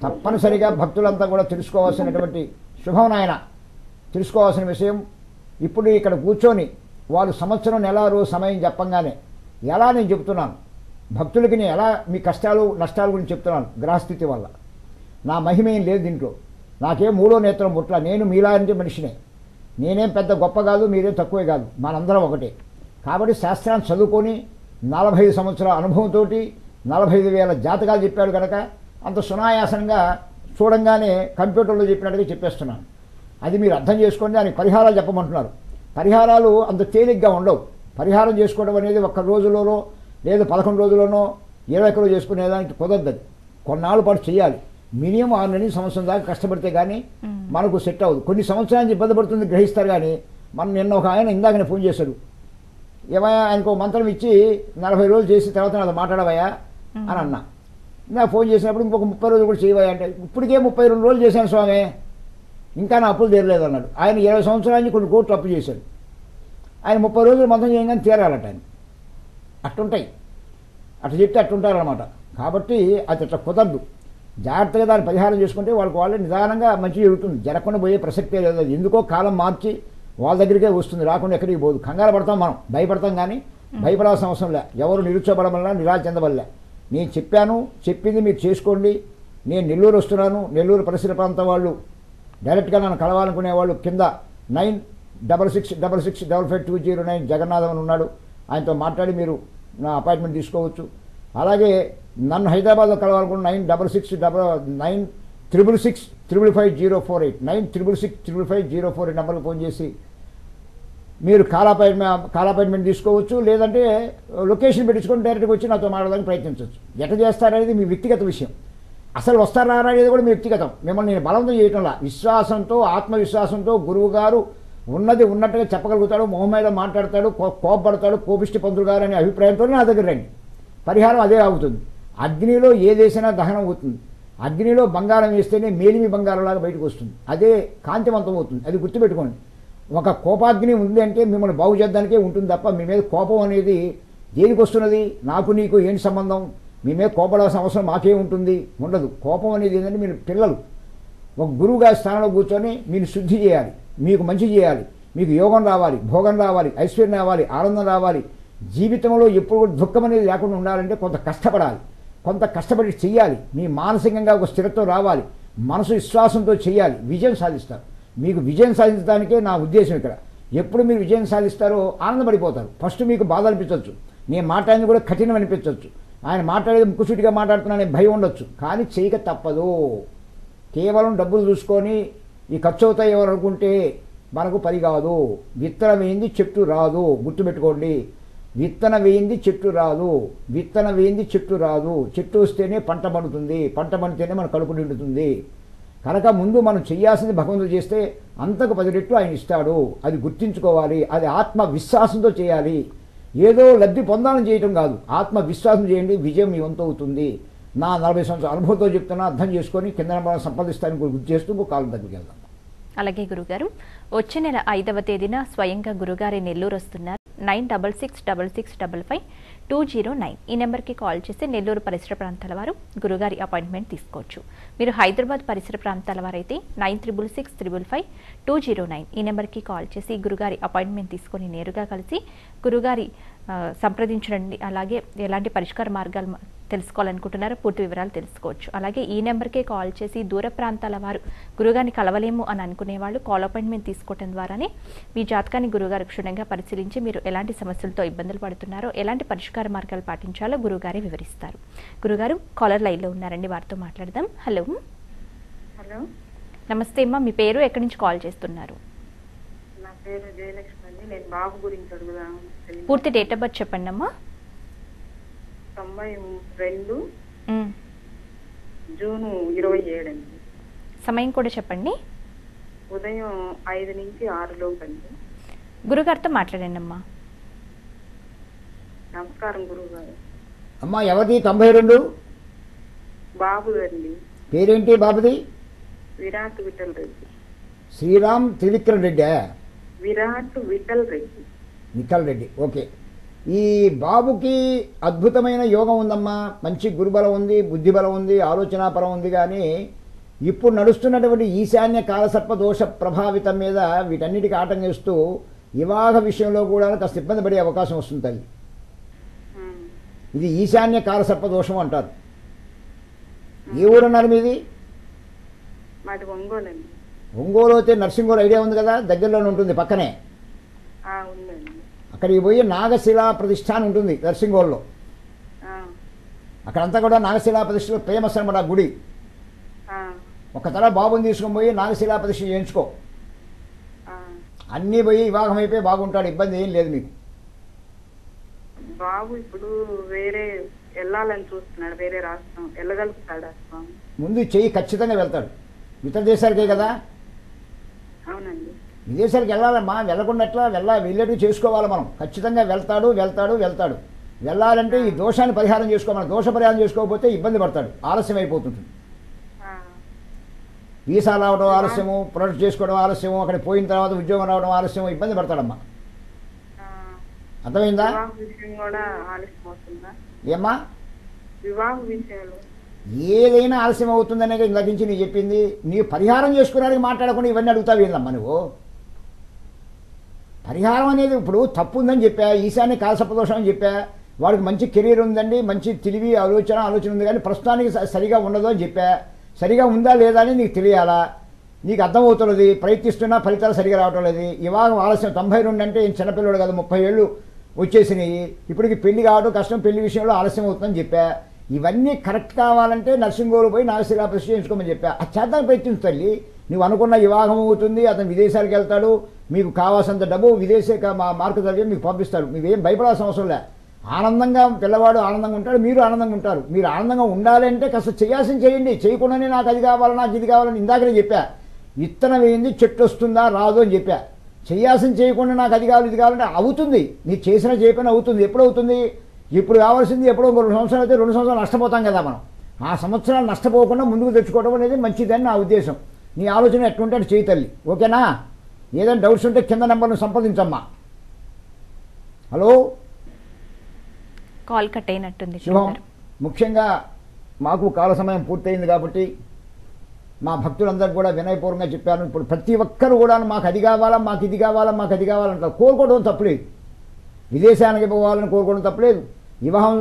తప్పనిసరిగా భక్తులంతా కూడా తెలుసుకోవాల్సినటువంటి శుభం నాయన. తెలుసుకోవాల్సిన విషయం ఇప్పుడు ఇక్కడ కూర్చొని వాళ్ళు సంవత్సరం నెల రోజు సమయం చెప్పంగానే ఎలా నేను చెప్తున్నాను? భక్తులకి నేను ఎలా మీ కష్టాలు నష్టాల గురించి చెప్తున్నాను? గ్రహస్థితి వల్ల. నా మహిమ లేదు దీంట్లో. నాకేం మూడో నేత్రం ముట్ల నేను మీలాంటి మనిషినే. నేనేం పెద్ద గొప్ప కాదు మీరేం తక్కువే కాదు. మనందరం ఒకటే. కాబట్టి శాస్త్రాన్ని చదువుకొని నలభై ఐదు సంవత్సరాల అనుభవంతో నలభై ఐదు వేల జాతకాలు చెప్పాడు కనుక అంత సునాయాసంగా చూడంగానే కంప్యూటర్లో చెప్పినట్టుగా చెప్పేస్తున్నాను. అది మీరు అర్థం చేసుకోండి దానికి పరిహారాలు చెప్పమంటున్నారు. పరిహారాలు అంత తేలిగ్గా ఉండవు. పరిహారం చేసుకోవడం అనేది ఒక్క రోజులోనో లేదా పదకొండు రోజుల్లోనో ఇరవై ఒక్క రోజు చేసుకునేదానికి కుదరదు అది. కొన్నాళ్ళ పాటు చేయాలి. మినిమం ఆరు నెలల సంవత్సరం దాకా కష్టపడితే కానీ మనకు సెట్ అవ్వదు. కొన్ని సంవత్సరానికి ఇబ్బంది పడుతుంది గ్రహిస్తారు కానీ మనం నిన్న ఒక ఆయన ఇందాకనే ఫోన్ చేశాడు. ఏమయ్యా ఆయనకు మంత్రం ఇచ్చి నలభై రోజులు చేసి తర్వాత నాతో మాట్లాడవయ్యా అని అన్నా. నాకు ఫోన్ చేసినప్పుడు ఇంకొక ముప్పై రోజులు కూడా చేయవయ్యా అంటే ఇప్పటికే ముప్పై రెండు రోజులు చేశాను స్వామి. ఇంకా నా అప్పులు తీరలేదు అన్నాడు. ఆయన ఇరవై సంవత్సరానికి కొన్ని కోట్లు అప్పు చేశాడు. ఆయన ముప్పై రోజులు మంత్రం చేయగానే తీరాలట ఆయన. అట్టుంటాయి. అట్లా చెప్తే అట్టుంటారనమాట కాబట్టి అది అట్లా కుదరదు. జాగ్రత్తగా దాన్ని పరిహారం చేసుకుంటే వాళ్ళకి వాళ్ళే నిదానంగా మంచి జరుగుతుంది. జరగకుండా పోయే ప్రసక్తే లేదు. ఎందుకో కాలం మార్చి వాళ్ళ దగ్గరికే వస్తుంది రాకుండా ఎక్కడికి పోదు. కంగారు పడతాం మనం భయపడతాం కానీ భయపడాల్సిన అవసరం లే. ఎవరు నిరుత్సాహపడమల్లా నిరాశ చెందవల్లే నేను చెప్పాను చెప్పింది మీరు చేసుకోండి. నేను నెల్లూరు వస్తున్నాను నెల్లూరు పరిసర ప్రాంతం వాళ్ళు. డైరెక్ట్గా నన్ను కలవాలనుకునే వాళ్ళు కింద nine double six double six double five two zero nine Jagannatham అని ఉన్నాడు. ఆయనతో మాట్లాడి మీరు నా అపాయింట్మెంట్ తీసుకోవచ్చు. అలాగే నన్ను హైదరాబాద్లో కలవాలనుకున్న nine double six double nine triple six triple five zero four eight nine triple six triple five zero four eight నెంబర్కి ఫోన్ చేసి మీరు కాల్ అపాయింట్మెంట్ కాల్ అపాయింట్మెంట్ తీసుకోవచ్చు లేదంటే లొకేషన్ పెట్టించుకొని డైరెక్ట్గా వచ్చి నాతో మాట్లాడడానికి ప్రయత్నించవచ్చు. ఎట్లా చేస్తారనేది మీ వ్యక్తిగత విషయం. అసలు వస్తారా అనేది కూడా మీ వ్యక్తిగతం. మిమ్మల్ని నేను బలవంతం చేయటంలా. విశ్వాసంతో ఆత్మవిశ్వాసంతో గురువు గారు ఉన్నది ఉన్నట్టుగా చెప్పగలుగుతాడు మొహం మీద మాట్లాడతాడు కో- కోపపడతాడు కోపిష్టి పంతులు గారు అనే అభిప్రాయంతో నా దగ్గర రండి. పరిహారం అదే అవుతుంది అగ్నిలో ఏదేసినా దహనం అవుతుంది. అగ్నిలో బంగారం వేస్తేనే మేలిమి బంగారంలాగా బయటకు వస్తుంది. అదే కాంతివంతం అవుతుంది అది గుర్తుపెట్టుకోండి. ఒక కోపాగ్ని ఉంది అంటే మిమ్మల్ని బాగు చేద్దానికే ఉంటుంది తప్ప మీ మీద కోపం అనేది దేనికి వస్తున్నది? నాకు నీకు ఏంటి సంబంధం? మీ మీద కోపడాల్సిన అవసరం మాకే ఉంటుంది. ఉండదు. కోపం అనేది ఏంటంటే మీరు పిల్లలు. ఒక గురువుగా స్థానంలో కూర్చొని మీరు శుద్ధి చేయాలి. మీకు మంచి చేయాలి. మీకు యోగం రావాలి. భోగం రావాలి. ఐశ్వర్యం రావాలి. ఆనందం రావాలి. జీవితంలో ఎప్పుడు కూడా దుఃఖం అనేది లేకుండా ఉండాలంటే కొంత కష్టపడాలి. కొంత కష్టపడి చెయ్యాలి. మీ మానసికంగా ఒక స్థిరత్వం రావాలి. మనసు విశ్వాసంతో చేయాలి విజయం సాధిస్తారు. మీకు విజయం సాధించడానికే నా ఉద్దేశం ఇక్కడ. ఎప్పుడు మీరు విజయం సాధిస్తారో ఆనందపడిపోతారు. ఫస్ట్ మీకు బాధ అనిపించవచ్చు నేను మాట్లాడింది కూడా కఠినం అనిపించవచ్చు ఆయన మాట్లాడేది ముక్కుసూటిగా మాట్లాడుతున్నానని భయం ఉండొచ్చు. కానీ చేయక తప్పదు. కేవలం డబ్బులు చూసుకొని ఈ ఖర్చు అవుతాయి ఎవరు అనుకుంటే మనకు పని కాదు. విత్తనం ఏంది చెట్టు రాదు. గుర్తుపెట్టుకోండి. విత్తనం వేయింది చెట్టు రాదు. విత్తన వేయింది చెట్టు రాదు. చెట్టు వస్తేనే పంట పండుతుంది. పంట పండితేనే మన కడుపు నిండుతుంది. కనుక ముందు మనం చేయాల్సింది భగవంతుడు చేస్తే అంతకు పది రెట్లు ఆయన ఇస్తాడు. అది గుర్తించుకోవాలి. అది ఆత్మ విశ్వాసంతో చేయాలి. ఏదో లబ్ధి పొందాలని చేయటం కాదు. ఆత్మ విశ్వాసం చేయండి. విజయం మీ వంతు అవుతుంది. నా నలభై సంవత్సరాల అనుభవంతో చెప్తున్నా అర్థం చేసుకొని కింద మనం గుర్తు చేస్తూ కాలం దగ్గరికి వెళ్దాం. అలాగే గురుగారు వచ్చే నెల ఐదవ తేదీన స్వయంగా గురుగారి నెల్లూరు వస్తున్నారు. Nine double six double six double five two zero nine ఈ నెంబర్కి కాల్ చేసి నెల్లూరు పరిసర ప్రాంతాల వారు గురుగారి అపాయింట్మెంట్ తీసుకోవచ్చు. మీరు హైదరాబాద్ పరిసర ప్రాంతాల వారైతే nine triple six triple five two zero nine ఈ నెంబర్కి కాల్ చేసి గురుగారి అపాయింట్మెంట్ తీసుకొని నేరుగా కలిసి గురుగారి ఆ, సంప్రదించండి. అలాగే ఎలాంటి పరిష్కార మార్గాలు తెలుసుకోవాలనుకుంటున్నారో. పూర్తి వివరాలు తెలుసుకోవచ్చు. అలాగే ఈ నెంబర్కే కాల్ చేసి దూర ప్రాంతాల వారు గురుగారిని కలవలేము అని అనుకునే వాళ్ళు కాల్ అపాయింట్మెంట్ తీసుకోవడం ద్వారానే మీ జాతకాన్ని గురుగారు క్షుణ్ణంగా పరిశీలించి మీరు ఎలాంటి సమస్యలతో ఇబ్బందులు పడుతున్నారో ఎలాంటి పరిష్కార మార్గాలు పాటించాలో గురుగారే వివరిస్తారు. గురుగారు కాలర్ లైన్లో ఉన్నారండి. వారితో మాట్లాడదాం. హలో. హలో. నమస్తే అమ్మా. మీ పేరు ఎక్కడి నుంచి కాల్ చేస్తున్నారు? నా పేరు జయలక్ష్మి అండి. నేను బాబు గురించి అడుగుదాం. పూర్తి డేట్ ఆఫ్ బర్త్ చెప్పండి అమ్మా తొంభై రెండు. జూన్ ఇరవై ఏడు అండి సమయం కూడా చెప్పండి. ఉదయం ఐదు నుంచి ఆరు అండి గురుగారితో మాట్లాడండి అమ్మా. నమస్కారం గురువు గారు అమ్మా ఎవరిది? తొంభై రెండు? బాబు అండి పేరేంటి బాబుది? విరాట్ విఠల్ రెడ్డి. శ్రీరామ్ త్రివిక్రమ్ రెడ్డి? విరాట్ విఠల్ రెడ్డి. నిఖల్ రెడ్డి. ఓకే. ఈ బాబుకి అద్భుతమైన యోగం ఉందమ్మా. మంచి గురుబలం ఉంది బుద్ధిబలం ఉంది ఆలోచనాపరం ఉంది కానీ ఇప్పుడు నడుస్తున్నటువంటి ఈశాన్య కాలసర్ప దోష ప్రభావితం మీద వీటన్నిటికీ ఆటంకం ఇస్తూ వివాహ విషయంలో కూడా కాస్త ఇబ్బంది పడే అవకాశం వస్తుంది తల్లి. ఇది ఈశాన్య కాలసర్ప దోషం అంటారు. ఏ ఊరన్నారు మీది? మాది ఒంగోలు అయితే నర్సింగోలు ఐడియా ఉంది కదా? దగ్గరలోనే ఉంటుంది పక్కనే. అక్కడికి పోయి నాగశిలా ప్రతిష్టానం ఉంటుంది నర్సింగోల్లో. అక్కడంతా కూడా నాగశిలా ప్రతిష్ఠ ఫేమస్ అనమాట ఆ గుడి. ఒక తల బాబుని తీసుకొని పోయి నాగశిలా ప్రతిష్ఠ చేయించుకో. అన్నీ పోయి వివాహం అయిపోయి బాగుంటాడు ఇబ్బంది ఏం లేదు మీకు బాబు ఇప్పుడు వేరే వెళ్ళాలని చూస్తున్నాడు వేరే రాష్ట్రం. వెళ్ళగలుగుతాడా ముందు చెయ్యి ఖచ్చితంగా వెళ్తాడు. ఇతర దేశాలకే కదా? అవునండి. విదేశాలకు వెళ్ళాలమ్మా వెళ్ళకుండా ఎట్లా వెళ్ళ వెళ్ళేట్టు చేసుకోవాలి మనం. ఖచ్చితంగా వెళ్తాడు వెళ్తాడు వెళ్తాడు. వెళ్ళాలంటే ఈ దోషాన్ని పరిహారం చేసుకోవాలి దోష పరిహారం చేసుకోకపోతే ఇబ్బంది పడతాడు. ఆలస్యం అయిపోతుంటుంది వీసా రావడం ఆలస్యము ప్రొడక్ట్ చేసుకోవడం ఆలస్యము అక్కడ పోయిన తర్వాత ఉద్యోగం రావడం ఆలస్యము ఇబ్బంది పడతాడమ్మా. అర్థమైందా? ఏమ్మా? ఏదైనా ఆలస్యం అవుతుందనే ఇందాక నుంచి నీ చెప్పింది. నీ పరిహారం చేసుకోవడానికి మాట్లాడకుండా ఇవన్నీ అడుగుతావు ఏందమ్మా నువ్వు? పరిహారం అనేది ఇప్పుడు తప్పు ఉందని చెప్పా ఈశాన్య కాలసపదోషం అని చెప్పా. వాడికి మంచి కెరీర్ ఉందండి మంచి తెలివి ఆలోచన ఆలోచన ఉంది కానీ ప్రస్తుతానికి సరిగా ఉండదు అని చెప్పా. సరిగా ఉందా లేదా అని నీకు తెలియాలా? నీకు అర్థమవుతున్నది ప్రయత్నిస్తున్నా ఫలితాలు సరిగా రావటం లేదు. వివాహం ఆలస్యం తొంభై రెండు అంటే ఏం చిన్నపిల్లడు కదా ముప్పై ఏళ్ళు వచ్చేసినాయి. ఇప్పటికి పెళ్ళి కావడం కష్టం పెళ్ళి విషయంలో ఆలస్యం అవుతుందని చెప్పా. ఇవన్నీ కరెక్ట్ కావాలంటే నర్సింగోలు పోయి నాగశిలా ప్రశ్న చేయించుకోమని చెప్పా. ఆ చేద్దాం ప్రయత్నించు తల్లి. నువ్వు అనుకున్న వివాహం అవుతుంది అతను విదేశాలకు వెళ్తాడు మీకు కావాల్సినంత డబ్బు విదేశీ మా మార్కు మీకు పంపిస్తాడు. మీవేం భయపడాల్సిన అవసరం లే. ఆనందంగా పిల్లవాడు ఆనందంగా ఉంటాడు మీరు ఆనందంగా ఉంటారు. మీరు ఆనందంగా ఉండాలంటే కాస్త చేయాల్సింది చేయండి. చేయకుండానే నాకు అది కావాలి నాకు ఇది కావాలని ఇందాకనే చెప్పా. విత్తనం వేయింది చెట్టు వస్తుందా రాదు అని చెప్పా. చేయాల్సింది చేయకుండా నాకు అది కావాలి ఇది కావాలంటే అవుతుంది. నీకు చేసిన చేయకపోయినా అవుతుంది. ఎప్పుడు అవుతుంది? ఇప్పుడు కావాల్సింది ఎప్పుడో రెండు సంవత్సరాలు అయితే రెండు సంవత్సరాలు నష్టపోతాం కదా మనం. ఆ సంవత్సరాలు నష్టపోకుండా ముందుకు తెచ్చుకోవడం అనేది మంచిదని నా ఉద్దేశం. నీ ఆలోచన ఎట్లుంటే అటు చేయి తల్లి. ఓకేనా? ఏదైనా డౌట్స్ ఉంటే కింద నెంబర్ను సంప్రదించమ్మా. హలో? కాల్ కట్ అయినట్టుంది శుభం. ముఖ్యంగా మాకు కాల సమయం పూర్తయింది కాబట్టి మా భక్తులందరికీ కూడా వినయపూర్వకంగా చెప్పాను. ఇప్పుడు ప్రతి ఒక్కరు కూడా మాకు అది కావాలా మాకు ఇది కావాలా మాకు అది కావాలంటారు కోరుకోవడం తప్పలేదు. విదేశానికి పోవాలని కోరుకోవడం తప్పలేదు. వివాహం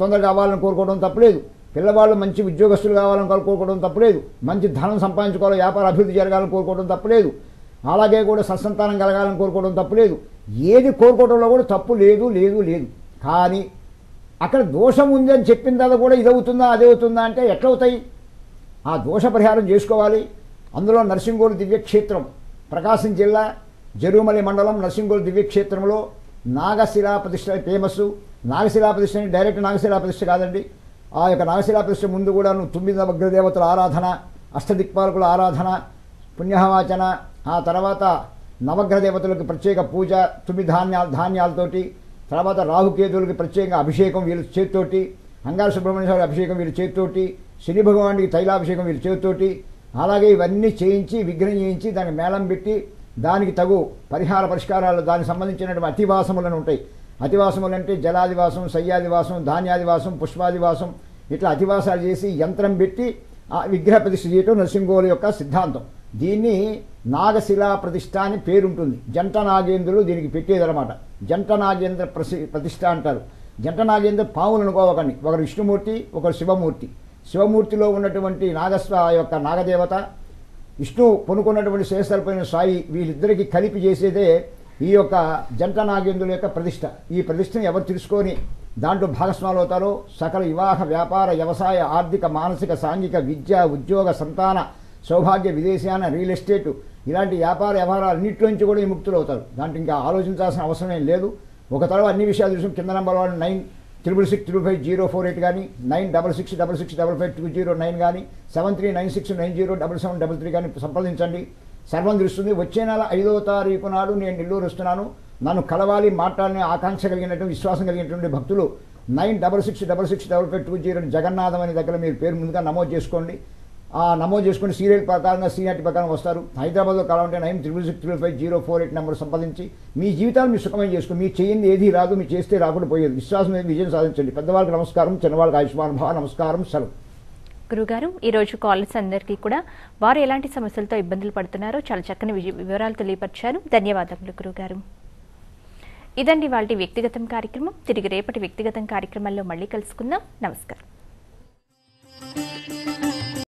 తొందరగా కావాలని కోరుకోవడం తప్పలేదు. పిల్లవాళ్ళు మంచి ఉద్యోగస్తులు కావాలని కోరుకోవడం తప్పలేదు. మంచి ధనం సంపాదించుకోవాలి వ్యాపార అభివృద్ధి జరగాలని కోరుకోవడం తప్పలేదు. అలాగే కూడా సత్సంతానం కలగాలని కోరుకోవడం తప్పలేదు. ఏది కోరుకోవడంలో కూడా తప్పు లేదు లేదు లేదు. కానీ అక్కడ దోషం ఉంది అని చెప్పిన తర్వాత కూడా ఇది అవుతుందా అవుతుందా అంటే ఎట్లవుతాయి? ఆ దోష పరిహారం చేసుకోవాలి. అందులో నరసింగోలు దివ్యక్షేత్రం ప్రకాశం జిల్లా జరుమలి మండలం నరసింగోలు దివ్యక్షేత్రంలో నాగశిలా ప్రతిష్ట ఫేమస్ నాగశిలా ప్రతిష్ట డైరెక్ట్ నాగశిలా ప్రతిష్ట కాదండి. ఆ యొక్క నాగశిలా ముందు కూడా నువ్వు తొమ్మిది నవగ్రహదేవతల ఆరాధన అష్టదిక్పాలకుల ఆరాధన పుణ్యహవాచన ఆ తర్వాత నవగ్రహ దేవతలకు ప్రత్యేక పూజ తొమ్మిది ధాన్యాల ధాన్యాలతోటి తర్వాత రాహుకేతువులకి ప్రత్యేకంగా అభిషేకం వీళ్ళ చేతితోటి అంగార సుబ్రహ్మణ్య స్వామి అభిషేకం వీళ్ళ చేతితోటి శని భగవానికి తైలాభిషేకం వీళ్ళ చేతితోటి అలాగే ఇవన్నీ చేయించి విగ్రహం చేయించి దానికి మేళం పెట్టి దానికి తగు పరిహార పరిష్కారాలు దానికి సంబంధించినటువంటి అతివాసములను ఉంటాయి. అతివాసములు అంటే జలాదివాసం సయ్యాదివాసం ధాన్యాదివాసం పుష్పాదివాసం ఇట్లా అతివాసాలు చేసి యంత్రం పెట్టి ఆ విగ్రహ ప్రతిష్ఠ చేయటం నరసింహోల యొక్క సిద్ధాంతం. దీన్ని నాగశిలా ప్రతిష్ట అని పేరుంటుంది. జంట నాగేంద్రులు దీనికి పెట్టేదనమాట జంట నాగేంద్ర ప్రతిష్ట అంటారు. జంట నాగేంద్ర పాములు అనుకోవకండి ఒకరు విష్ణుమూర్తి ఒకరు శివమూర్తి. శివమూర్తిలో ఉన్నటువంటి నాగస్వ యొక్క నాగదేవత విష్ణు పొనుకున్నటువంటి శేషాలపైన సాయి వీళ్ళిద్దరికీ కలిపి చేసేదే ఈ యొక్క జంట నాగేంద్రుల యొక్క ప్రతిష్ట. ఈ ప్రతిష్టను ఎవరు తెలుసుకొని దాంట్లో భాగస్వాములు అవుతారో సకల వివాహ వ్యాపార వ్యవసాయ ఆర్థిక మానసిక సాంఘిక విద్య ఉద్యోగ సంతాన సౌభాగ్య విదేశాన రియల్ ఎస్టేట్ ఇలాంటి వ్యాపార వ్యవహారాలన్నింటిలోంచి కూడా కూడా ముక్తులు అవుతారు దాంట్లో ఇంకా ఆలోచించాల్సిన అవసరం ఏం లేదు. ఒక తర్వాత అన్ని విషయాలు చూసాం కింద number one nine triple six triple five zero four eight కానీ nine double six double six double five two zero nine కానీ seven three nine six nine zero double seven double three కానీ సంప్రదించండి. సర్వం తెలుస్తుంది వచ్చే నెల ఐదవ తారీఖు నాడు నేను నెల్లూరు వస్తున్నాను. నన్ను కలవాలి మాట్లాడని ఆకాంక్ష కలిగినటువంటి విశ్వాసం కలిగినటువంటి భక్తులు nine double six double six double five two zero Jagannatham అనే దగ్గర మీరు పేరు ముందుగా నమోదు చేసుకోండి. ఆ నమోదు చేసుకుని సీరియల్ ప్రకారంగా సీఆర్టీ ప్రకారం వస్తారు. హైదరాబాద్లో కావాలంటే nine triple six triple five zero four eight number సంపాదించి మీ జీవితాలు మీరు సుఖమయం చేసుకుని మీరు చేయింది ఏది రాదు మీరు చేస్తే రాకుండా పోయేది. విశ్వాసం మీద విజయం సాధించండి. పెద్దవాళ్ళకి నమస్కారం చిన్నవాళ్ళకి ఆయుష్మాన్ భావ నమస్కారం సెలవు. గురుగారు ఈరోజు కాలర్స్ అందరికీ కూడా వారు ఎలాంటి సమస్యలతో ఇబ్బందులు పడుతున్నారో చాలా చక్కని వివరాలు తెలియపరిచారు. ధన్యవాదములు గురుగారు. ఇదండి వాళ్ళ వ్యక్తిగతం కార్యక్రమం. తిరిగి రేపటి వ్యక్తిగతం కార్యక్రమంలో మళ్ళీ కలుసుకుందాం. నమస్కారం.